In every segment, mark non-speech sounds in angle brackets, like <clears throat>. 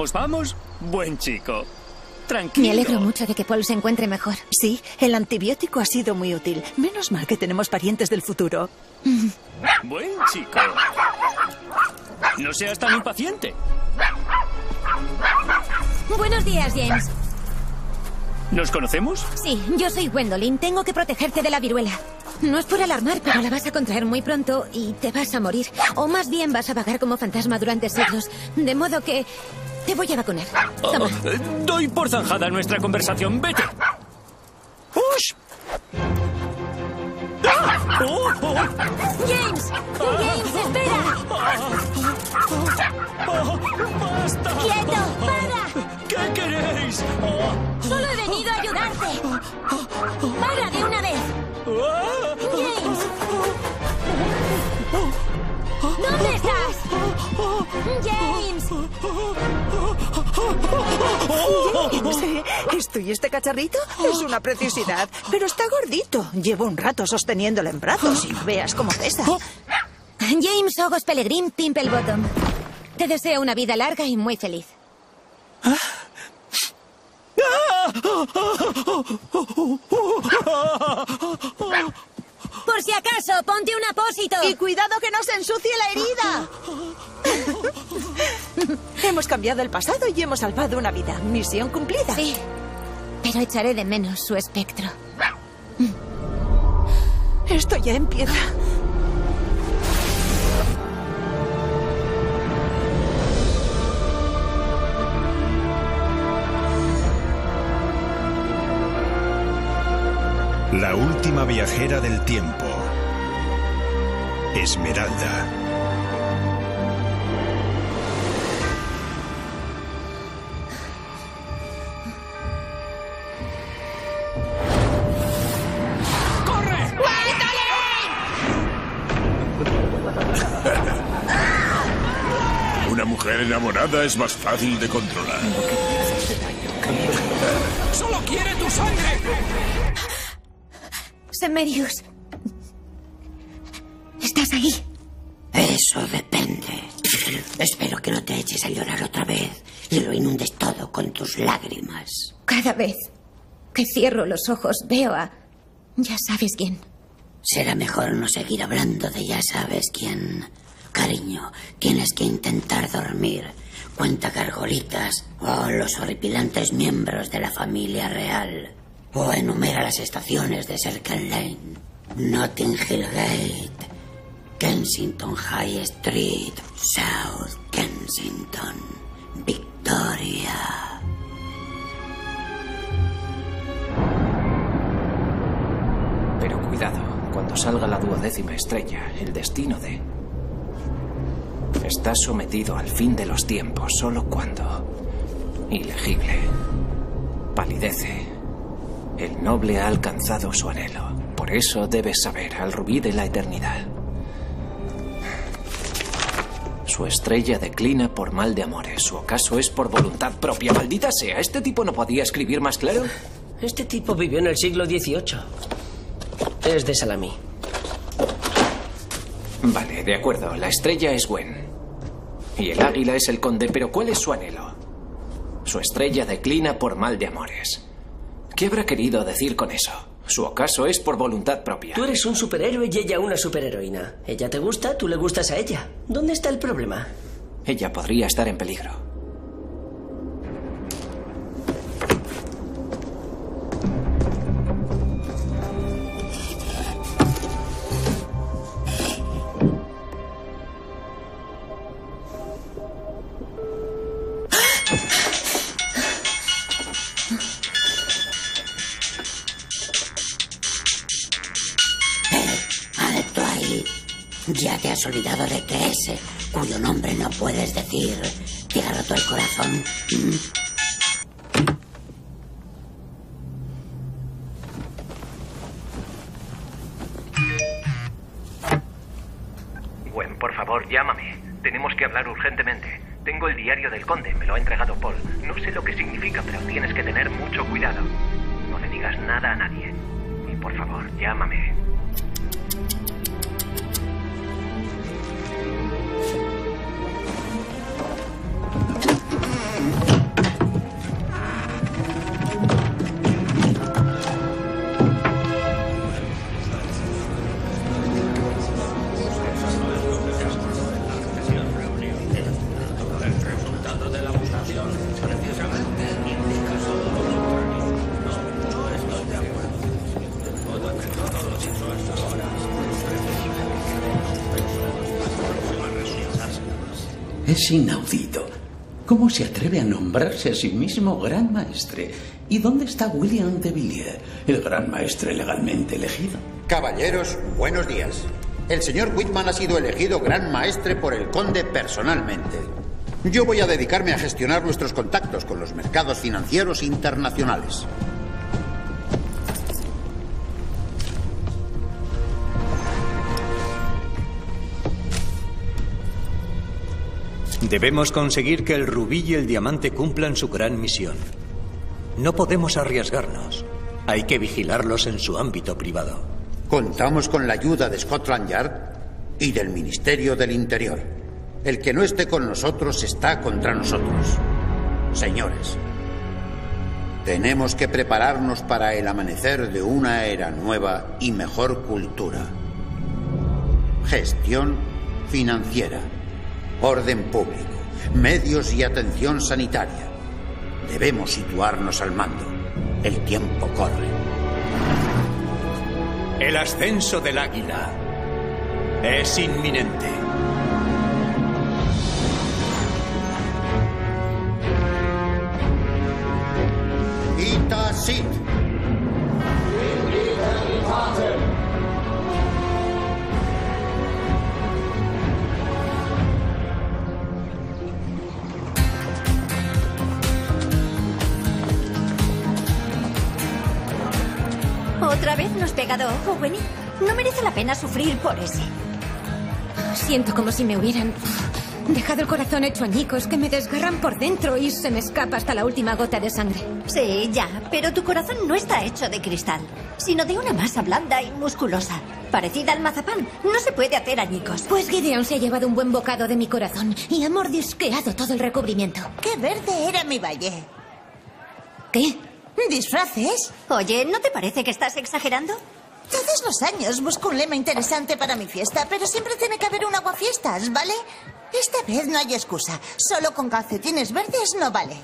Vamos, vamos. Buen chico. Tranquilo. Me alegro mucho de que Paul se encuentre mejor. Sí, el antibiótico ha sido muy útil. Menos mal que tenemos parientes del futuro. Buen chico. No seas tan impaciente. Buenos días, James. ¿Nos conocemos? Sí, yo soy Gwendolyn. Tengo que protegerte de la viruela. No es por alarmar, pero la vas a contraer muy pronto y te vas a morir. O más bien vas a vagar como fantasma durante siglos. De modo que te voy a vacunar. Toma. Oh, doy por zanjada nuestra conversación. Vete. ¡Ush! ¡Ah! ¡Oh, oh! ¡James! ¡James, espera! ¡Oh, ¡Basta! ¡Quieto! ¡Para! ¿Qué queréis? Solo he venido a ayudarte. ¡Para de una vez! ¡Ah! ¡James! ¿Dónde estás? ¡James! Sí, esto y este cacharrito es una preciosidad, pero está gordito. Llevo un rato sosteniéndolo en brazos y no veas cómo pesa. James Ogos Pellegrin Pimplebottom. Te deseo una vida larga y muy feliz. Por si acaso, ponte un apósito. Y cuidado que no se ensucie la herida. <laughs> hemos cambiado el pasado y hemos salvado una vida. Misión cumplida. Sí, pero echaré de menos su espectro. Esto ya empieza. Última viajera del tiempo. Esmeralda. ¡Corre! Una mujer enamorada es más fácil de controlar. ¡Solo quiere tu sangre! Semerius. ¿Estás ahí? Eso depende. Espero que no te eches a llorar otra vez y lo inundes todo con tus lágrimas. Cada vez que cierro los ojos veo a... Ya sabes quién. Será mejor no seguir hablando de ya sabes quién. Cariño, tienes que intentar dormir. Cuenta gargolitas o los horripilantes miembros de la familia real. O enumera las estaciones de Circle Lane, Notting Hill Gate, Kensington High Street, South Kensington, Victoria. Pero cuidado, cuando salga la duodécima estrella, el destino de... Está sometido al fin de los tiempos solo cuando... Ilegible. Palidece. El noble ha alcanzado su anhelo. Por eso debes saber al rubí de la eternidad. Su estrella declina por mal de amores. Su ocaso es por voluntad propia. Maldita sea, ¿este tipo no podía escribir más claro? Este tipo vivió en el siglo XVIII. Es de Salami. Vale, de acuerdo. La estrella es Gwen. Y el águila es el conde. Pero ¿cuál es su anhelo? Su estrella declina por mal de amores. ¿Qué habrá querido decir con eso? Su ocaso es por voluntad propia. Tú eres un superhéroe y ella una superheroína. Ella te gusta, tú le gustas a ella. ¿Dónde está el problema? Ella podría estar en peligro. Decir, te ha el corazón. ¿Mm? Gwen, por favor, llámame. Tenemos que hablar urgentemente. Tengo el diario del conde, me lo ha entregado Paul. No sé lo que significa, pero tienes que tener mucho cuidado. No le digas nada a nadie. Y por favor, llámame. Es inaudito. ¿Cómo se atreve a nombrarse a sí mismo gran maestre? ¿Y dónde está William de Villiers, el gran maestre legalmente elegido? Caballeros, buenos días. El señor Whitman ha sido elegido gran maestre por el conde personalmente. Yo voy a dedicarme a gestionar nuestros contactos con los mercados financieros internacionales. Debemos conseguir que el rubí y el diamante cumplan su gran misión. No podemos arriesgarnos. Hay que vigilarlos en su ámbito privado. Contamos con la ayuda de Scotland Yard y del Ministerio del Interior. El que no esté con nosotros está contra nosotros. Señores, tenemos que prepararnos para el amanecer de una era nueva y mejor cultura. Gestión financiera, orden público, medios y atención sanitaria. Debemos situarnos al mando. El tiempo corre. El ascenso del águila es inminente. Ita Sit. ¿Otra vez nos pegado ojo, Winnie? No merece la pena sufrir por ese. Siento como si me hubieran dejado el corazón hecho añicos que me desgarran por dentro y se me escapa hasta la última gota de sangre. Sí, ya, pero tu corazón no está hecho de cristal, sino de una masa blanda y musculosa. Parecida al mazapán, no se puede hacer añicos. Pues Gideon se ha llevado un buen bocado de mi corazón y ha mordisqueado todo el recubrimiento. ¡Qué verde era mi valle! ¿Qué? ¿Disfraces? Oye, ¿no te parece que estás exagerando? Todos los años busco un lema interesante para mi fiesta, pero siempre tiene que haber un aguafiestas, ¿vale? Esta vez no hay excusa. Solo con calcetines verdes no vale.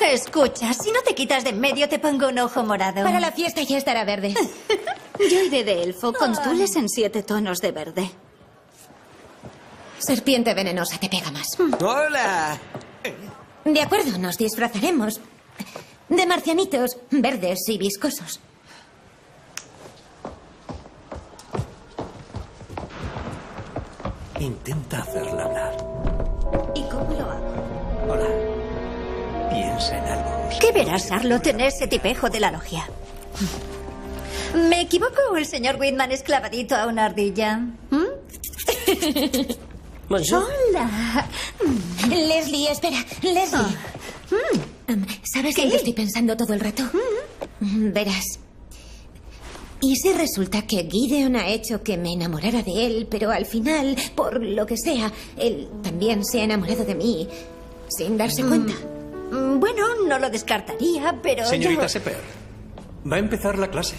Escucha, si no te quitas de en medio te pongo un ojo morado. Para la fiesta ya estará verde. <laughs> Yo iré de elfo con tules en siete tonos de verde. Serpiente venenosa te pega más. ¡Hola! De acuerdo, nos disfrazaremos de marcianitos verdes y viscosos. Intenta hacerla hablar. ¿Y cómo lo hago? Hola. Piensa en algo. ¿Qué verás, Charlotte, en ese tipejo de la logia? ¿Me equivoco o el señor Whitman es clavadito a una ardilla? ¿Mm? Hola. Leslie, espera. Leslie. Um, ¿Sabes ¿Qué? en qué estoy pensando todo el rato? Mm, Verás. ¿Y si resulta que Gideon ha hecho que me enamorara de él, pero al final, por lo que sea, él también se ha enamorado de mí sin darse cuenta? Mm, Bueno, no lo descartaría, pero Señorita yo... Sepper, va a empezar la clase.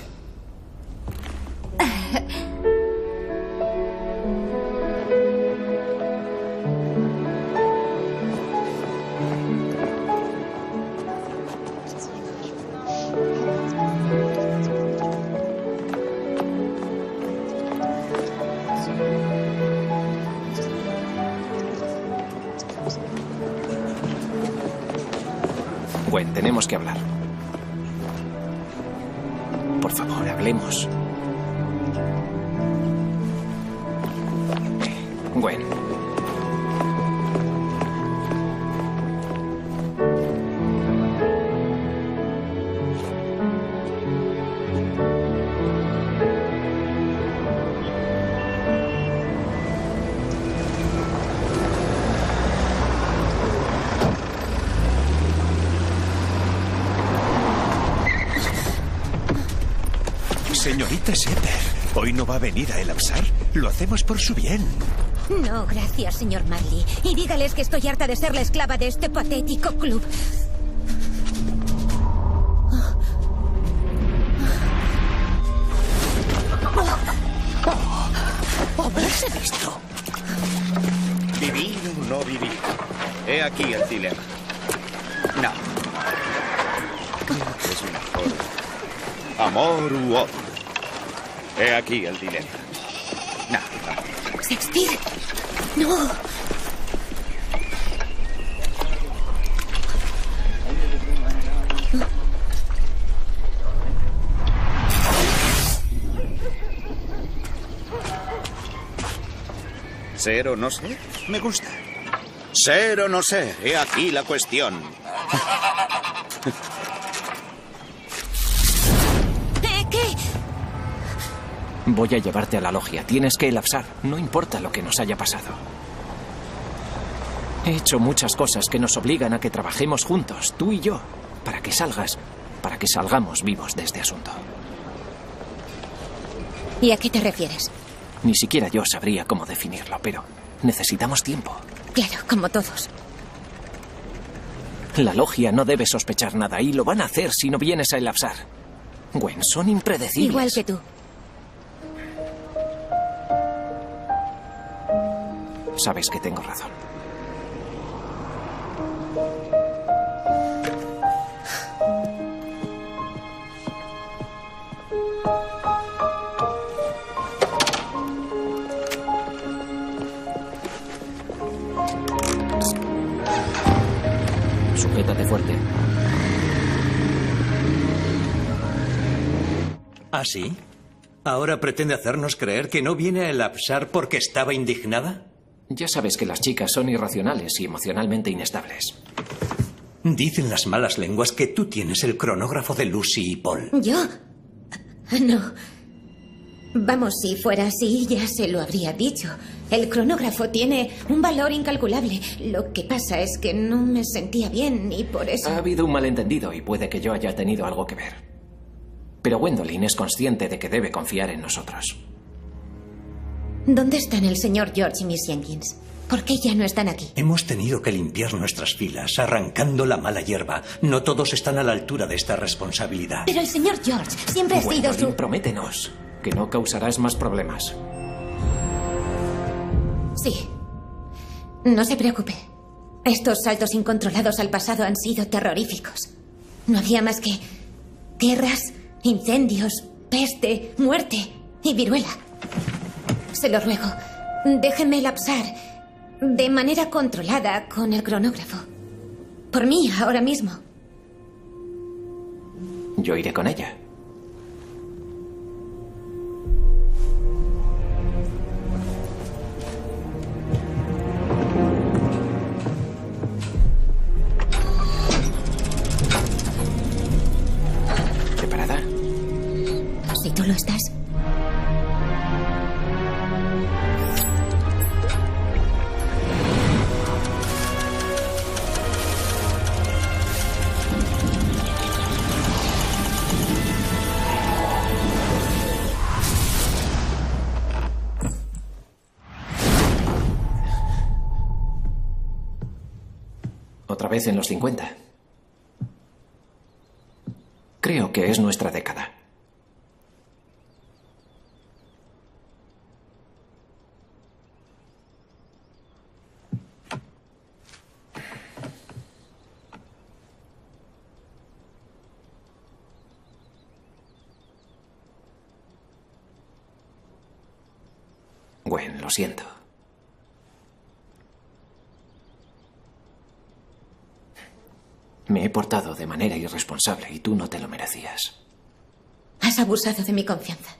Va a venir a El Absar? Lo hacemos por su bien. No, gracias, señor Marley. Y dígales que estoy harta de ser la esclava de este patético club. aquí el dinero. No, No. Sé? Me gusta. Ser o no sé, he aquí la cuestión. Voy a llevarte a la logia. Tienes que elapsar. No importa lo que nos haya pasado. He hecho muchas cosas que nos obligan a que trabajemos juntos, tú y yo, para que salgas, para que salgamos vivos de este asunto. ¿Y a qué te refieres? Ni siquiera yo sabría cómo definirlo, pero necesitamos tiempo. Claro, como todos. La logia no debe sospechar nada y lo van a hacer si no vienes a elapsar. Gwen, son impredecibles. Igual que tú. Sabes que tengo razón. Sujétate fuerte. ¿Ah, sí? ¿Ahora pretende hacernos creer que no viene a elapsar porque estaba indignada? Ya sabes que las chicas son irracionales y emocionalmente inestables. Dicen las malas lenguas que tú tienes el cronógrafo de Lucy y Paul. ¿Yo? No. Vamos, si fuera así, ya se lo habría dicho. El cronógrafo tiene un valor incalculable. Lo que pasa es que no me sentía bien y por eso... Ha habido un malentendido y puede que yo haya tenido algo que ver. Pero Gwendolyn es consciente de que debe confiar en nosotros. ¿Dónde están el señor George y Miss Jenkins? ¿Por qué ya no están aquí? Hemos tenido que limpiar nuestras filas, arrancando la mala hierba. No todos están a la altura de esta responsabilidad. Pero el señor George siempre ha sido Gwendolyn, su... prométenos que no causarás más problemas. Sí. No se preocupe. Estos saltos incontrolados al pasado han sido terroríficos. No había más que guerras, incendios, peste, muerte y viruela. Se lo ruego, déjenme lapsar de manera controlada con el cronógrafo. Por mí, ahora mismo. Yo iré con ella. ¿Preparada? Si tú lo estás. Vez en los 50. Creo que es nuestra década. Gwen, lo siento. Me he portado de manera irresponsable y tú no te lo merecías. Has abusado de mi confianza.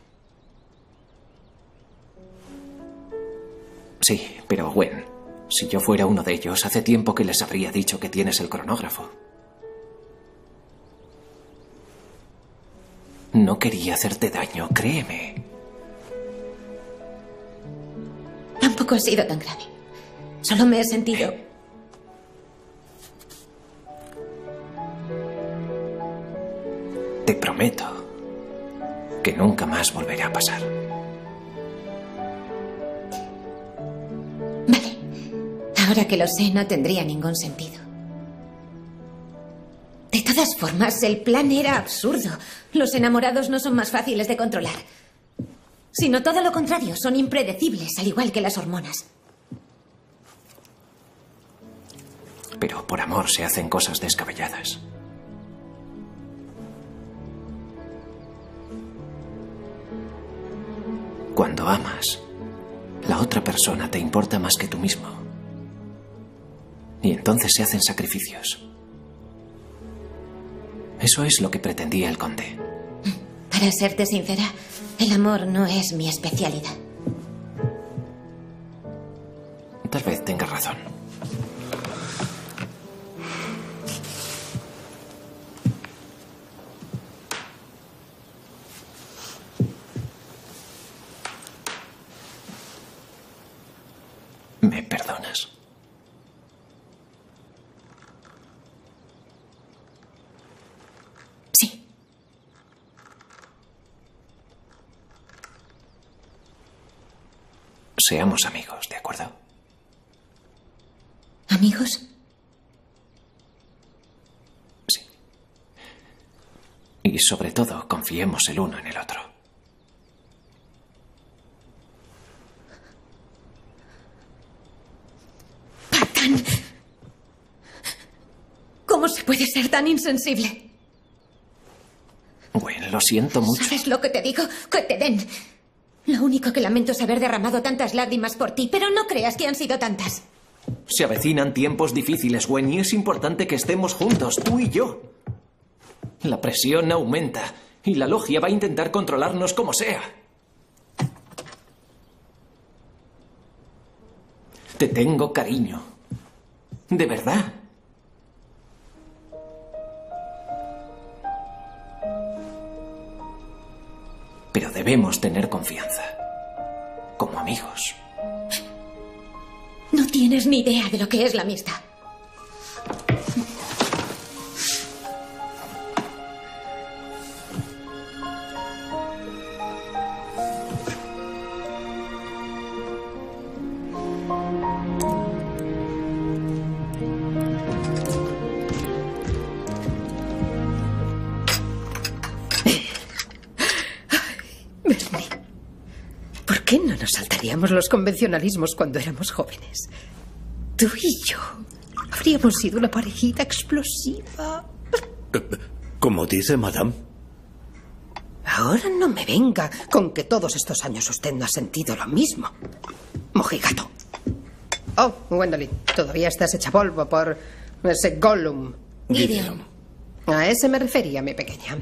Sí, pero Gwen, si yo fuera uno de ellos, hace tiempo que les habría dicho que tienes el cronógrafo. No quería hacerte daño, créeme. Tampoco ha sido tan grave. Solo me he sentido... Te prometo que nunca más volverá a pasar. Ahora que lo sé, no tendría ningún sentido. De todas formas, el plan era absurdo. Los enamorados no son más fáciles de controlar. Sino todo lo contrario, son impredecibles, al igual que las hormonas. Pero por amor se hacen cosas descabelladas. Cuando amas, la otra persona te importa más que tú mismo. Y entonces se hacen sacrificios. Eso es lo que pretendía el conde. Para serte sincera, el amor no es mi especialidad. Tal vez tenga razón. Seamos amigos, ¿de acuerdo? ¿Amigos? Y sobre todo, confiemos el uno en el otro. Patán. ¿Cómo se puede ser tan insensible? Gwen, lo siento mucho. ¿Sabes lo que te digo? Que te den. Lo único que lamento es haber derramado tantas lágrimas por ti, pero no creas que han sido tantas. Se avecinan tiempos difíciles, Gwen, y es importante que estemos juntos, tú y yo. La presión aumenta y la logia va a intentar controlarnos como sea. Te tengo cariño. De verdad. Debemos tener confianza. Como amigos. No tienes ni idea de lo que es la amistad. Qué no nos saltaríamos los convencionalismos cuando éramos jóvenes? Tú y yo habríamos sido una parejita explosiva. Como dice Madame. Ahora no me venga con que todos estos años usted no ha sentido lo mismo. Mojigato. Oh, Gwendolyn, todavía estás hecha polvo por ese Gollum. Gideon. A ese me refería, mi pequeña.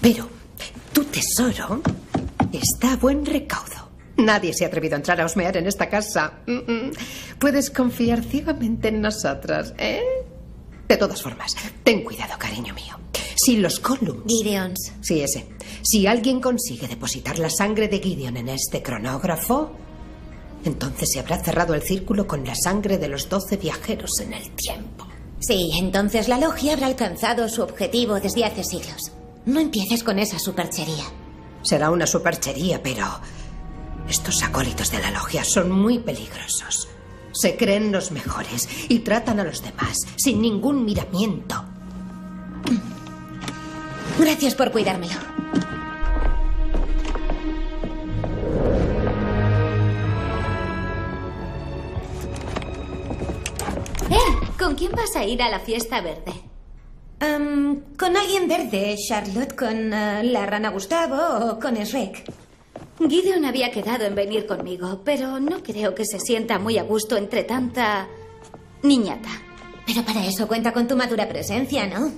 Pero tu tesoro está a buen recaudo. Nadie se ha atrevido a entrar a osmear en esta casa. Mm, mm. Puedes confiar ciegamente en nosotras, ¿eh? De todas formas, ten cuidado, cariño mío. Si los Columns... Gideons. Sí, ese. Si alguien consigue depositar la sangre de Gideon en este cronógrafo, entonces se habrá cerrado el círculo con la sangre de los doce viajeros en el tiempo. Sí, entonces la logia habrá alcanzado su objetivo desde hace siglos. No empieces con esa superchería. Será una superchería, pero estos acólitos de la logia son muy peligrosos. Se creen los mejores y tratan a los demás sin ningún miramiento. Gracias por cuidármelo. Eh, ¿con quién vas a ir a la fiesta verde? Am, con alguien verde, Charlotte, con eh, la rana Gustavo o con Shrek. Gideon había quedado en venir conmigo, pero no creo que se sienta muy a gusto entre tanta niñata. Pero para eso cuenta con tu madura presencia, ¿no?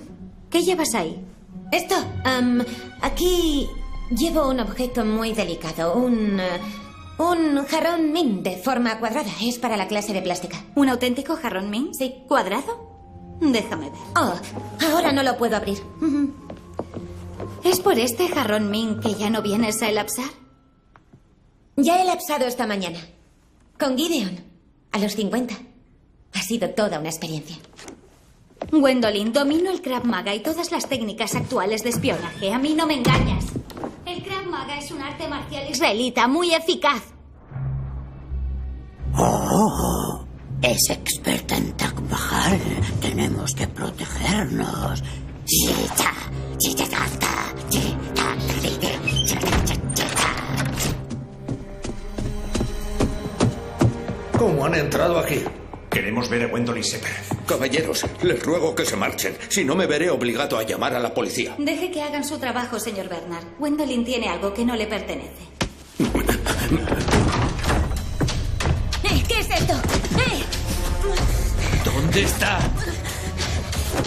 ¿Qué llevas ahí? Esto, am, aquí llevo un objeto muy delicado, un... eh, un jarrón min de forma cuadrada. Es para la clase de plástica. ¿Un auténtico jarrón min? Sí. ¿Cuadrado? Déjame ver. Oh, ahora no lo puedo abrir. ¿Es por este jarrón min que ya no vienes a elapsar? Ya he lapsado esta mañana. Con Gideon. A los 50. Ha sido toda una experiencia. Gwendolyn, domino el Krav Maga y todas las técnicas actuales de espionaje. A mí no me engañas. El Krav Maga es un arte marcial israelita muy eficaz. Oh, <laughs> es experta en Taj Mahal. Tenemos que protegernos. Chita, chita, tata, chita, chita, chita, chita. ¿Cómo han entrado aquí? Queremos ver a Gwendolyn Sepper. Caballeros, les ruego que se marchen. Si no, me veré obligado a llamar a la policía. Deje que hagan su trabajo, señor Bernard. Gwendolyn tiene algo que no le pertenece. ¡Eh! ¿Qué es esto? ¿Dónde está?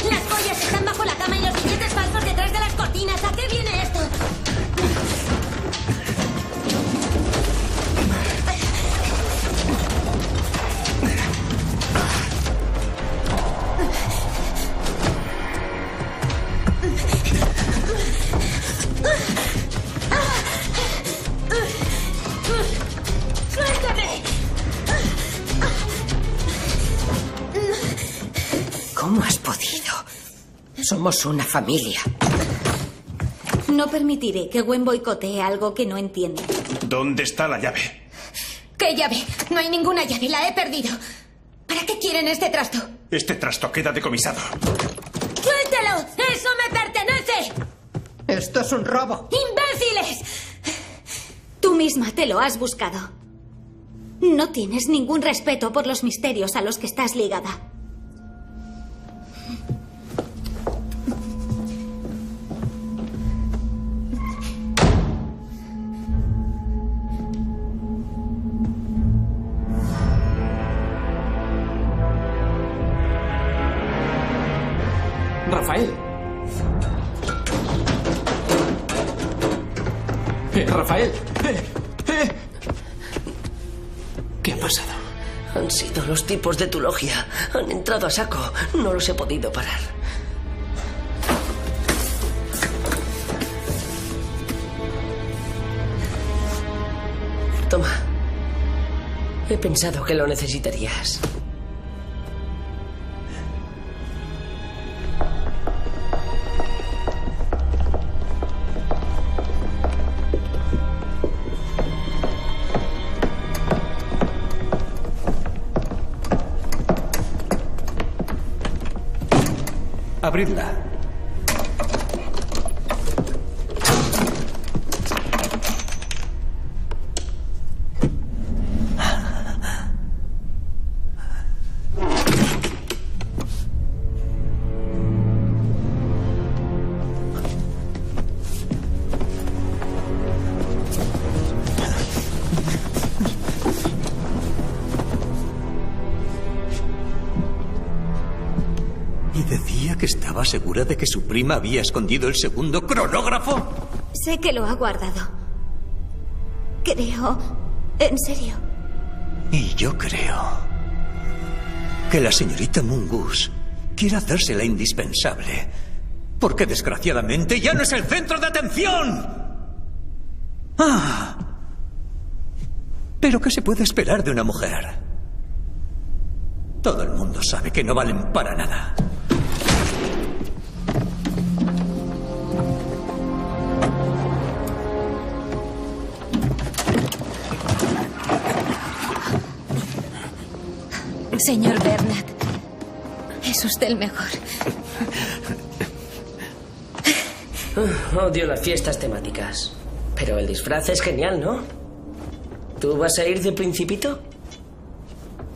Las joyas están bajo la cama y los billetes falsos detrás de las cortinas. ¿A qué viene ¿Cómo has podido? Somos una familia. No permitiré que Gwen boicotee algo que no entiende. ¿Dónde está la llave? ¿Qué llave? No hay ninguna llave, la he perdido. ¿Para qué quieren este trasto? Este trasto queda decomisado. ¡Suéltelo! ¡Eso me pertenece! Esto es un robo. ¡Imbéciles! Tú misma te lo has buscado. No tienes ningún respeto por los misterios a los que estás ligada. Eh, <laughs> Rafael. ¿Qué ha pasado? Han sido los tipos de tu logia. Han entrado a saco. No los he podido parar. Toma. He pensado que lo necesitarías. abrirla. Estaba segura de que su prima había escondido el segundo cronógrafo? Sé que lo ha guardado. Creo... En serio. Y yo creo que la señorita Mungus quiere hacerse la indispensable. Porque desgraciadamente ya no es el centro de atención. Ah. Pero ¿qué se puede esperar de una mujer? Todo el mundo sabe que no valen para nada. Señor Bernard, es usted el mejor. <laughs> Odio las fiestas temáticas. Pero el disfraz es genial, ¿no? ¿Tú vas a ir de principito?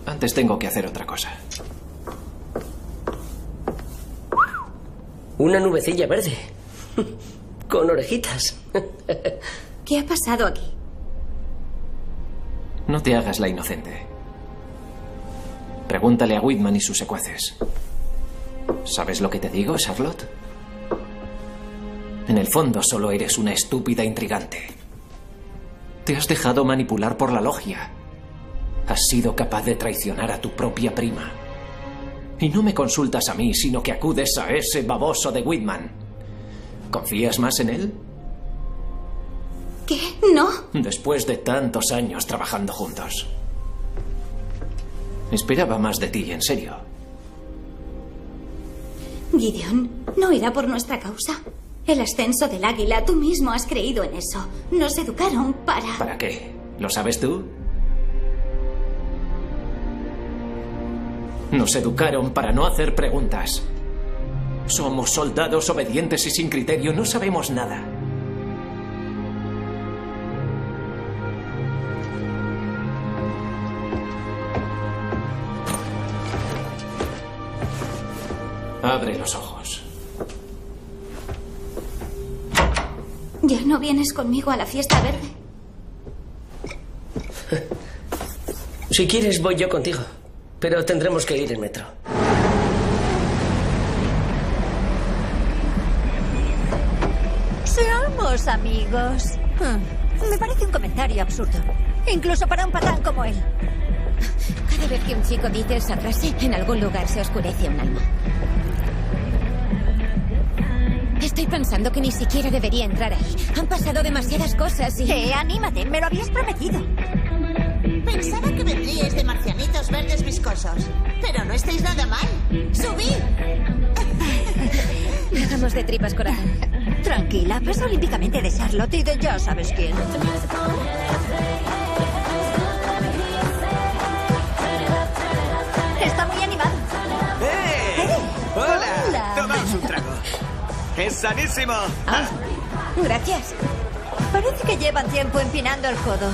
Antes tengo que hacer otra cosa. Una nubecilla verde. <laughs> Con orejitas. ¿Qué ha pasado aquí? No te hagas la inocente. Pregúntale a Whitman y sus secuaces. ¿Sabes lo que te digo, Charlotte? En el fondo solo eres una estúpida intrigante. Te has dejado manipular por la logia. Has sido capaz de traicionar a tu propia prima. Y no me consultas a mí, sino que acudes a ese baboso de Whitman. ¿Confías más en él? ¿Qué? No. Después de tantos años trabajando juntos. Esperaba más de ti, en serio. Gideon, ¿no irá por nuestra causa? El ascenso del águila, tú mismo has creído en eso. Nos educaron para... ¿Para qué? ¿Lo sabes tú? Nos educaron para no hacer preguntas. Somos soldados obedientes y sin criterio, no sabemos nada. Abre los ojos. ¿Ya no vienes conmigo a la fiesta verde? <laughs> Si quieres, voy yo contigo. Pero tendremos que ir en metro. Seamos amigos. Hmm, Me parece un comentario absurdo. Incluso para un patán como él. Cada vez que un chico dice esa frase, en algún lugar se oscurece un alma. Estoy pensando que ni siquiera debería entrar ahí. Han pasado demasiadas cosas y... Eh, anímate, me lo habías prometido. Pensaba que vendríais de marcianitos verdes viscosos, pero no estáis nada mal. ¡Subí! <laughs> Hagamos de tripas, corazón. Tranquila, peso olímpicamente de Charlotte y de ya sabes quién. ¡Es sanísimo! Ah, gracias. Parece que llevan tiempo empinando el codo.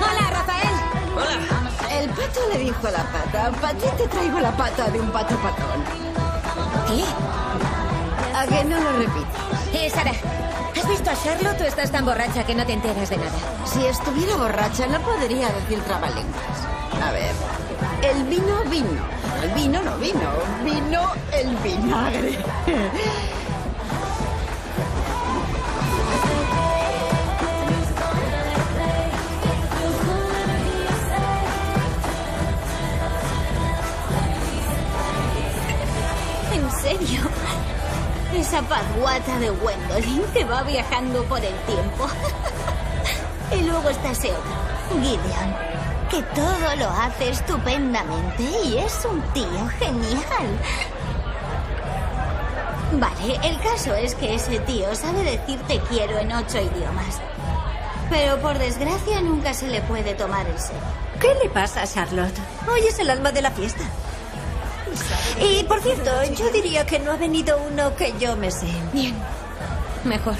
Hola, Rafael. Hola. El pato le dijo a la pata, para ti te traigo la pata de un pato patón. ¿Qué? ¿A que no lo repites? Eh, Sara, ¿has visto a Charlotte o estás tan borracha que no te enteras de nada? Si estuviera borracha no podría decir trabalenguas. A ver, el vino vino. El vino no vino, vino el vinagre. ¿En serio? Esa paguata de Gwendolyn que va viajando por el tiempo. <laughs> y luego está ese otro, Gideon, que todo lo hace estupendamente y es un tío genial. Vale, el caso es que ese tío sabe decir te quiero en ocho idiomas. Pero por desgracia nunca se le puede tomar el serio. ¿Qué le pasa a Charlotte? Hoy es el alma de la fiesta. Y por cierto, yo diría que no ha venido uno que yo me sé. Bien. Mejor.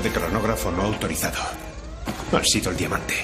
De cronógrafo no autorizado. Ha sido el diamante.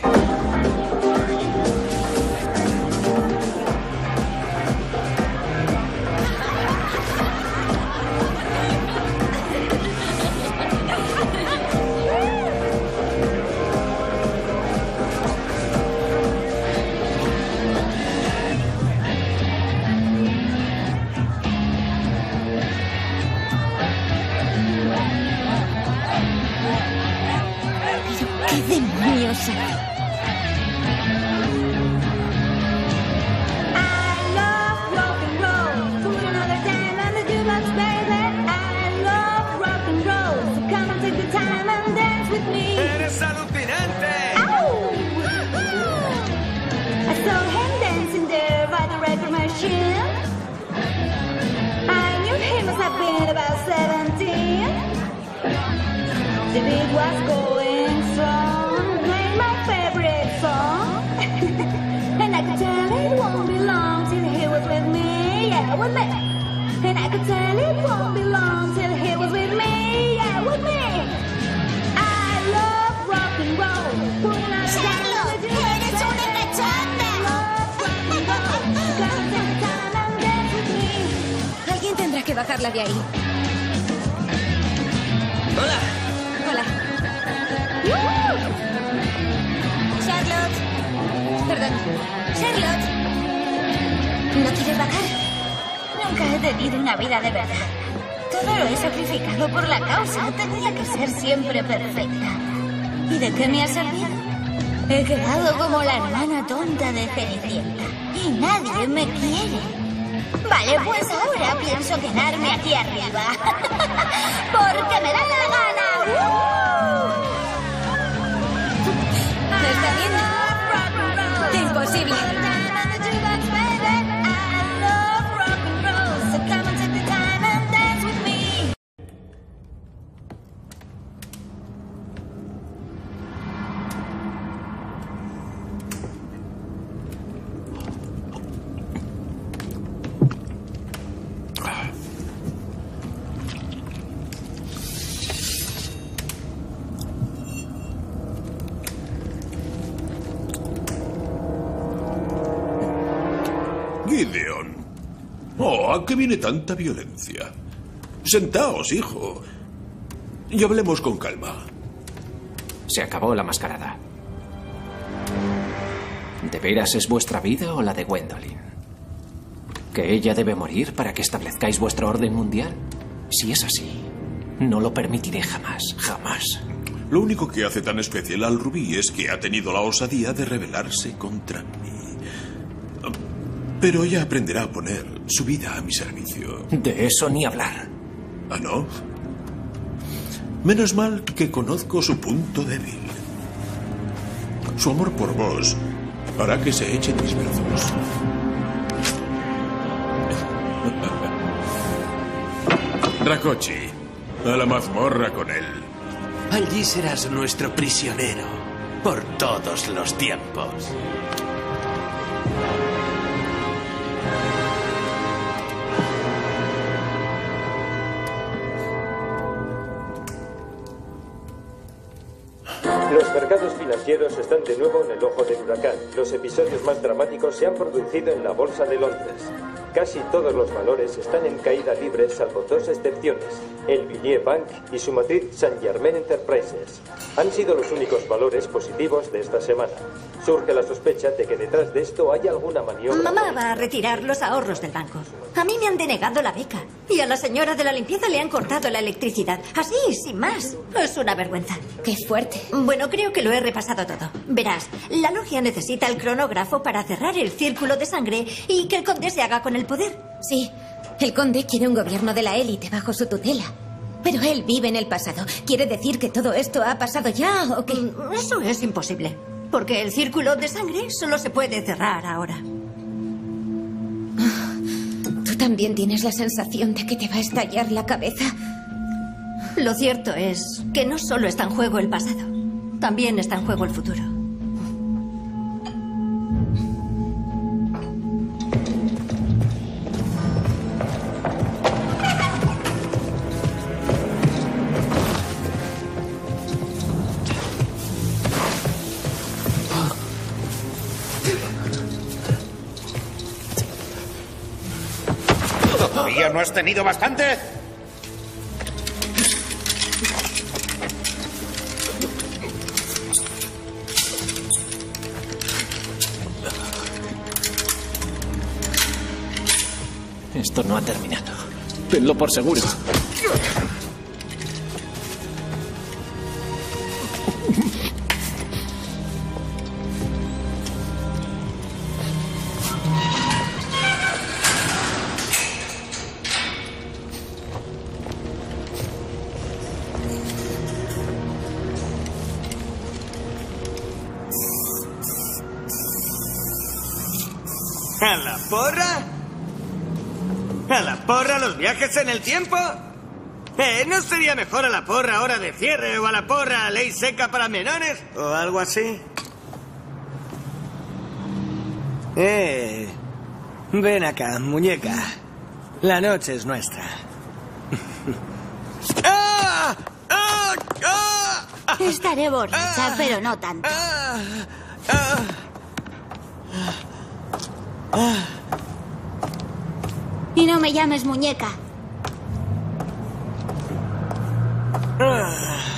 Viene tanta violencia? Sentaos, hijo. Y hablemos con calma. Se acabó la mascarada. ¿De veras es vuestra vida o la de Gwendolyn? ¿Que ella debe morir para que establezcáis vuestro orden mundial? Si es así, no lo permitiré jamás, jamás. Lo único que hace tan especial al rubí es que ha tenido la osadía de rebelarse contra mí. Pero ella aprenderá a poner su vida a mi servicio. De eso ni hablar. ¿Ah, no? Menos mal que conozco su punto débil. Su amor por vos hará que se eche en mis brazos. <laughs> Rakochi, a la mazmorra con él. Allí serás nuestro prisionero por todos los tiempos. Financieros están de nuevo en el ojo del huracán. Los episodios más dramáticos se han producido en la Bolsa de Londres. Casi todos los valores están en caída libre, salvo dos excepciones: el Villiers Bank y su matriz Saint Germain Enterprises. Han sido los únicos valores positivos de esta semana. Surge la sospecha de que detrás de esto hay alguna maniobra. Mamá va a retirar los ahorros del banco. A mí me han denegado la beca. Y a la señora de la limpieza le han cortado la electricidad. Así, sin más. Es una vergüenza. Qué fuerte. Bueno, creo que lo he repasado todo. Verás, la logia necesita el cronógrafo para cerrar el círculo de sangre y que el conde se haga con el poder. Sí, el conde quiere un gobierno de la élite bajo su tutela. Pero él vive en el pasado. ¿Quiere decir que todo esto ha pasado ya o qué? Mm, Eso es imposible. Porque el círculo de sangre solo se puede cerrar ahora. ¿Tú también tienes la sensación de que te va a estallar la cabeza? Lo cierto es que no solo está en juego el pasado, también está en juego el futuro. ¿Todavía no has tenido bastante? Esto no ha terminado. Tenlo por seguro. Viajes en el tiempo? Eh, ¿No sería mejor a la porra hora de cierre o a la porra ley seca para menores? ¿O algo así? Eh, ven acá, muñeca. La noche es nuestra. <laughs> ¡Ah! ¡Ah! ¡Ah! Estaré borracha, pero no tanto. Y no me llames muñeca. <sighs> Gwendolyn,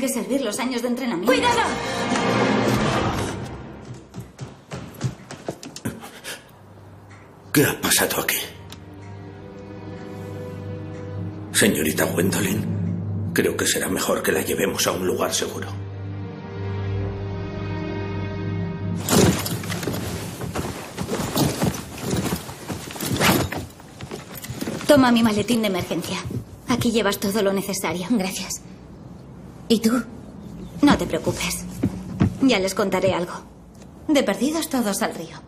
que servir los años de entrenamiento. ¡Cuidado! ¿Qué ha pasado aquí? Señorita Gwendolyn, creo que será mejor que la llevemos a un lugar seguro. Toma mi maletín de emergencia. Aquí llevas todo lo necesario. Gracias. ¿Y tú? No te preocupes. Ya les contaré algo. De perdidos todos al río.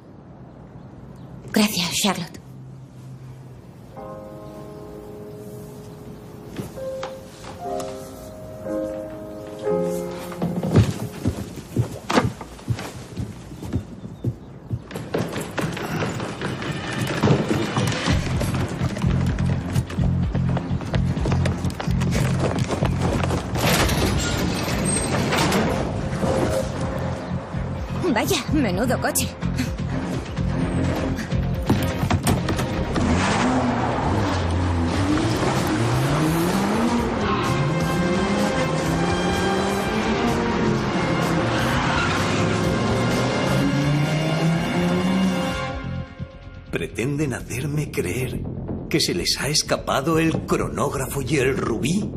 Menudo coche. ¿Pretenden hacerme creer que se les ha escapado el cronógrafo y el rubí?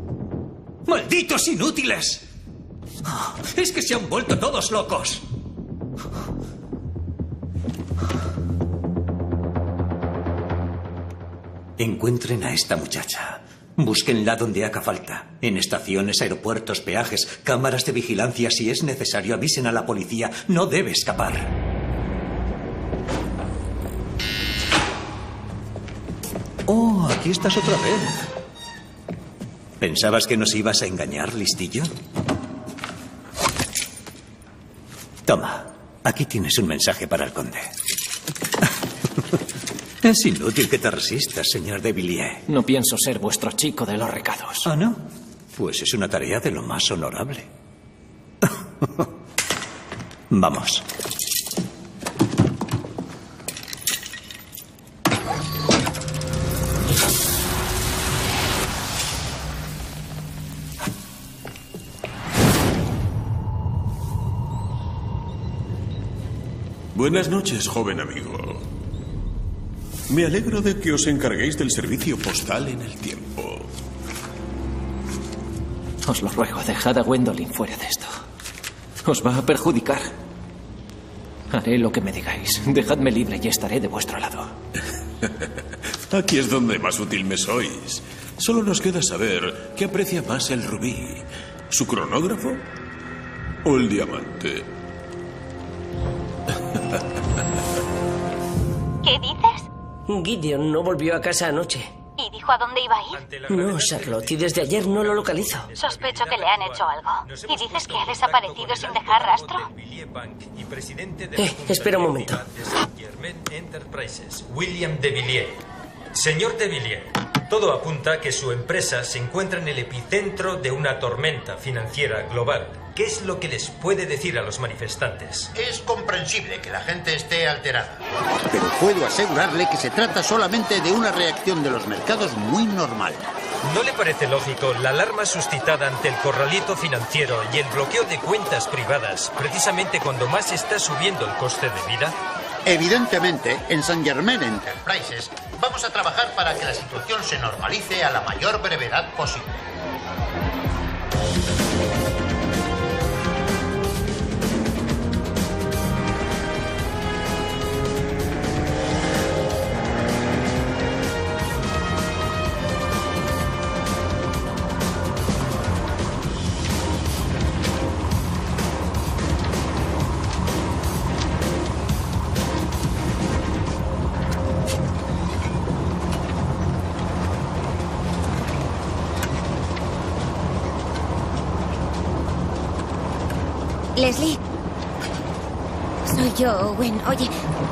¡Malditos inútiles! Ah, Es que se han vuelto todos locos. Encuentren a esta muchacha. Búsquenla donde haga falta. En estaciones, aeropuertos, peajes, cámaras de vigilancia. Si es necesario, avisen a la policía. No debe escapar. Oh, aquí estás otra vez. ¿Pensabas que nos ibas a engañar, listillo? Toma, aquí tienes un mensaje para el conde. Es inútil que te resistas, señor de Villiers. No pienso ser vuestro chico de los recados. ¿Ah, no? Pues es una tarea de lo más honorable. <laughs> Vamos. Buenas noches, joven amigo. Me alegro de que os encarguéis del servicio postal en el tiempo. Os lo ruego, dejad a Gwendolyn fuera de esto. Os va a perjudicar. Haré lo que me digáis. Dejadme libre y estaré de vuestro lado. <laughs> Aquí es donde más útil me sois. Solo nos queda saber qué aprecia más el rubí. ¿Su cronógrafo o el diamante? ¿Qué dices? Gideon no volvió a casa anoche. ¿Y dijo a dónde iba a ir? No, Charlotte, y desde ayer no lo localizo. Sospecho que le han hecho algo. ¿Y dices que ha desaparecido sin dejar rastro? Eh, espera un momento. William de Villiers. Señor de Villiers, todo apunta a que su empresa se encuentra en el epicentro de una tormenta financiera global. ¿Qué es lo que les puede decir a los manifestantes? Es comprensible que la gente esté alterada. Pero puedo asegurarle que se trata solamente de una reacción de los mercados muy normal. ¿No le parece lógico la alarma suscitada ante el corralito financiero y el bloqueo de cuentas privadas precisamente cuando más está subiendo el coste de vida? Evidentemente, en Saint Germain Enterprises vamos a trabajar para que la situación se normalice a la mayor brevedad posible.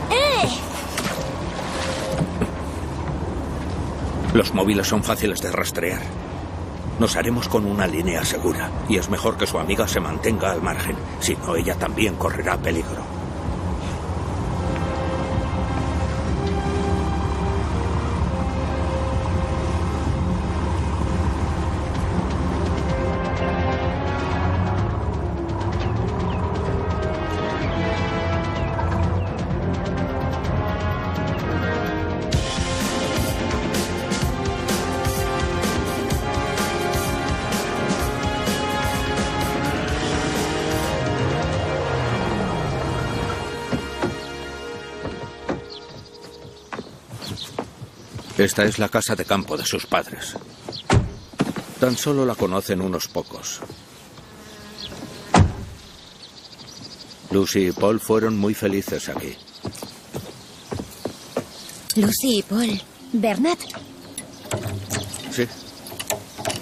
¡Eh! Los móviles son fáciles de rastrear. Nos haremos con una línea segura y es mejor que su amiga se mantenga al margen, si no ella también correrá peligro. Esta es la casa de campo de sus padres. Tan solo la conocen unos pocos. Lucy y Paul fueron muy felices aquí. Lucy y Paul. Bernat. Sí.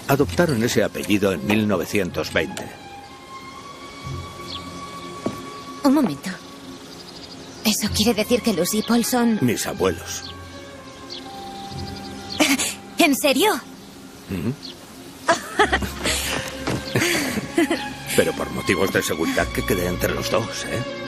Adoptaron ese apellido en 1920. Un momento. ¿Eso quiere decir que Lucy y Paul son... Mis abuelos. ¿En serio? <laughs> Pero por motivos de seguridad que quede entre los dos, ¿eh?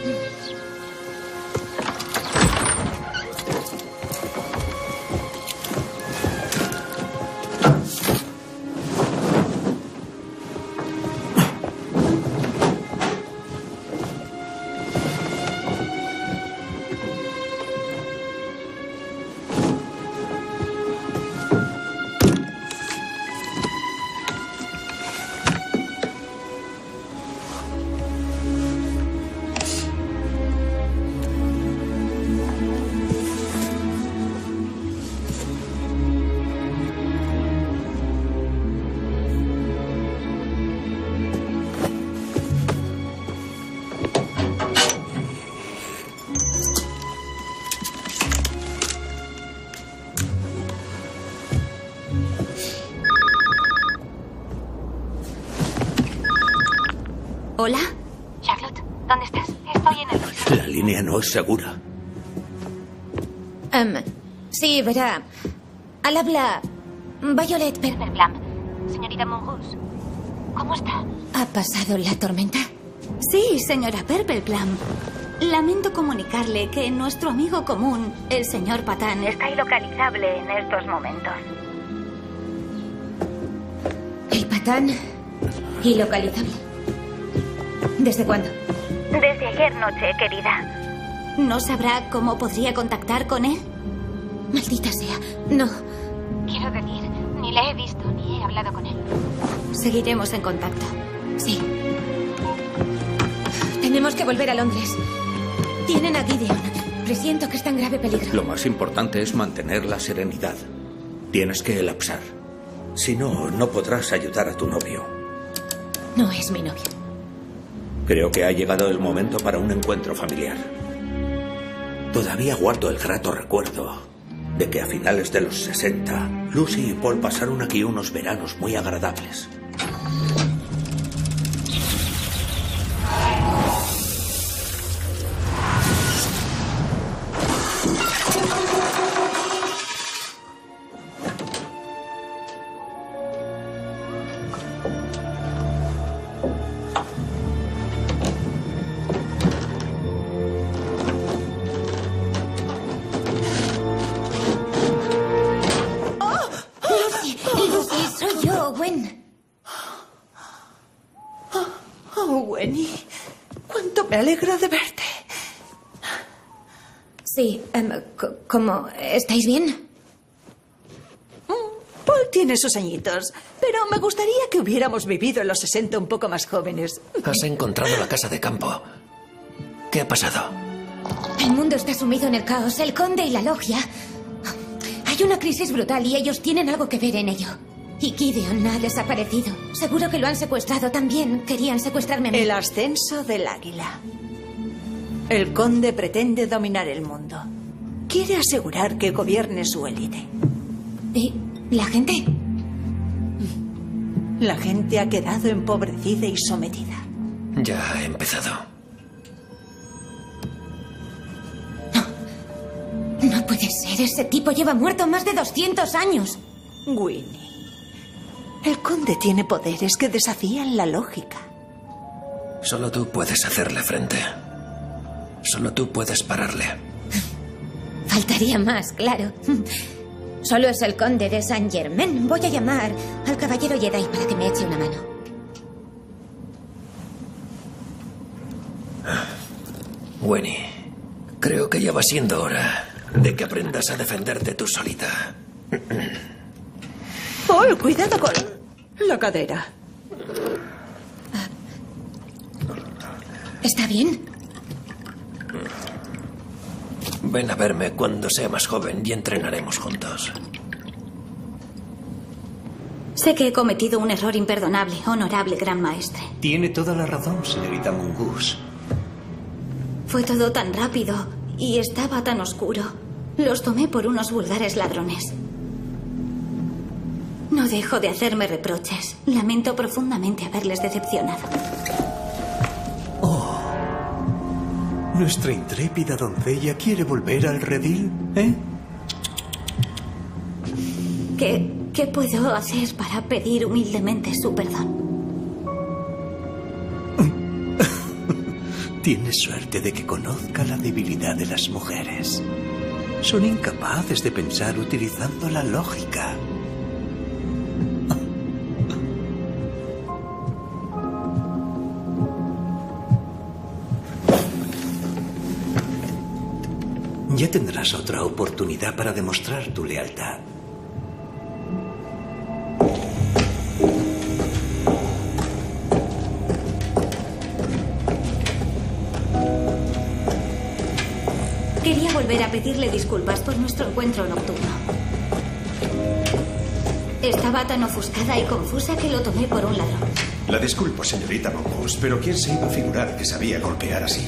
No es segura. Em, sí, verá. Al habla Violet Perverplam. Señorita Mongoose, ¿cómo está? ¿Ha pasado la tormenta? Sí, señora Purpleplam. Lamento comunicarle que nuestro amigo común, el señor Patán, Está ilocalizable en estos momentos. El patán ilocalizable. ¿Desde cuándo? Desde ayer noche, querida. ¿No sabrá cómo podría contactar con él? Maldita sea. No. Quiero decir, ni la he visto ni he hablado con él. Seguiremos en contacto. Sí. Tenemos que volver a Londres. Tienen a Gideon. Presiento que está en grave peligro. Lo más importante es mantener la serenidad. Tienes que elapsar. Si no, no podrás ayudar a tu novio. No es mi novio. Creo que ha llegado el momento para un encuentro familiar. Todavía guardo el grato recuerdo de que a finales de los 60, Lucy y Paul pasaron aquí unos veranos muy agradables. Sí, co- ¿cómo? ¿Estáis bien? Paul tiene sus añitos, pero me gustaría que hubiéramos vivido en los 60 un poco más jóvenes. Has encontrado la casa de campo. ¿Qué ha pasado? El mundo está sumido en el caos, el conde y la logia. Hay una crisis brutal y ellos tienen algo que ver en ello. Y Gideon ha desaparecido. Seguro que lo han secuestrado también. Querían secuestrarme a mí. El ascenso del águila. El conde pretende dominar el mundo. Quiere asegurar que gobierne su élite. ¿Y la gente? La gente ha quedado empobrecida y sometida. Ya ha empezado. No puede ser. Ese tipo lleva muerto más de 200 años. Winnie. El conde tiene poderes que desafían la lógica. Solo tú puedes hacerle frente. Solo tú puedes pararle. Faltaría más, claro. Solo es el conde de Saint Germain. Voy a llamar al caballero Jedi para que me eche una mano. Winnie, creo que ya va siendo hora de que aprendas a defenderte tú solita. Paul, cuidado con la cadera. ¿Está bien? Ven a verme cuando sea más joven y entrenaremos juntos. Sé que he cometido un error imperdonable, honorable gran maestre. Tiene toda la razón, señorita Mungus. Fue todo tan rápido y estaba tan oscuro. Los tomé por unos vulgares ladrones. No dejo de hacerme reproches. Lamento profundamente haberles decepcionado. Nuestra intrépida doncella quiere volver al redil, ¿eh? ¿Qué, qué puedo hacer para pedir humildemente su perdón? <laughs> Tiene suerte de que conozca la debilidad de las mujeres. Son incapaces de pensar utilizando la lógica. Ya tendrás otra oportunidad para demostrar tu lealtad. Quería volver a pedirle disculpas por nuestro encuentro nocturno. Estaba tan ofuscada y confusa que lo tomé por un ladrón. La disculpo, señorita Mongus, pero ¿quién se iba a figurar que sabía golpear así?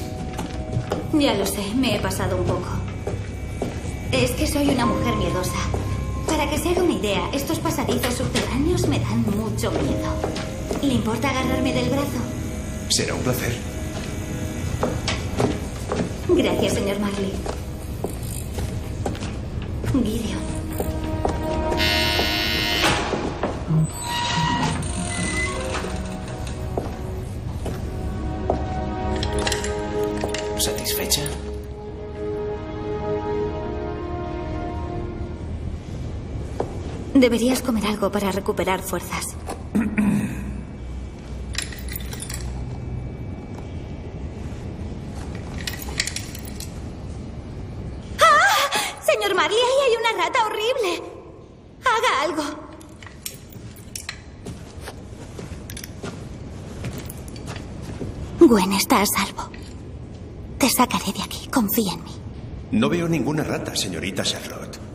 Ya lo sé, me he pasado un poco. Es que soy una mujer miedosa. Para que se haga una idea, estos pasadizos subterráneos me dan mucho miedo. ¿Le importa agarrarme del brazo? Será un placer. Gracias, señor Marley. Gideon. Deberías comer algo para recuperar fuerzas. ¡Ah! Señor Marley, ahí hay una rata horrible. Haga algo. Gwen está a salvo. Te sacaré de aquí. Confía en mí. No veo ninguna rata, señorita Charlotte.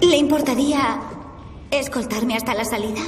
¿Le importaría escoltarme hasta la salida?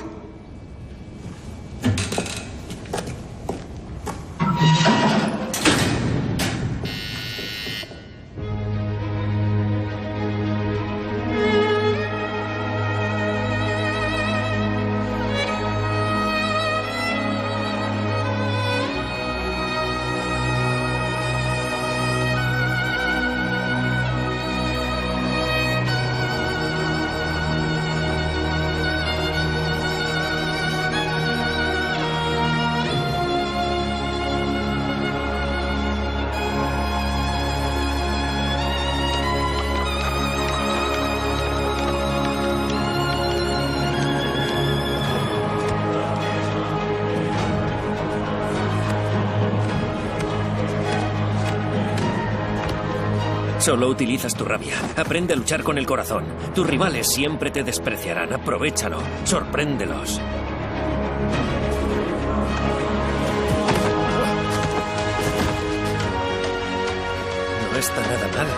Solo utilizas tu rabia. Aprende a luchar con el corazón. Tus rivales siempre te despreciarán. Aprovechalo. Sorpréndelos. No está nada mal.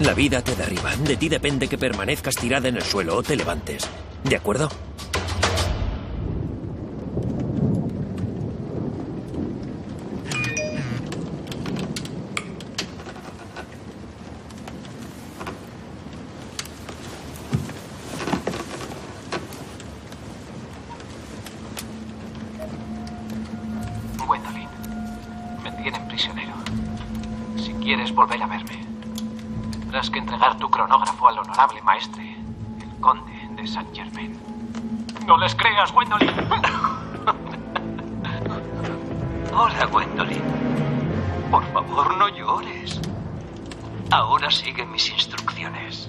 La vida te derriba. De ti depende que permanezcas tirada en el suelo o te levantes. ¿De acuerdo? No les creas, Gwendolyn. Hola, Gwendolyn. Por favor, no llores. Ahora sigue mis instrucciones.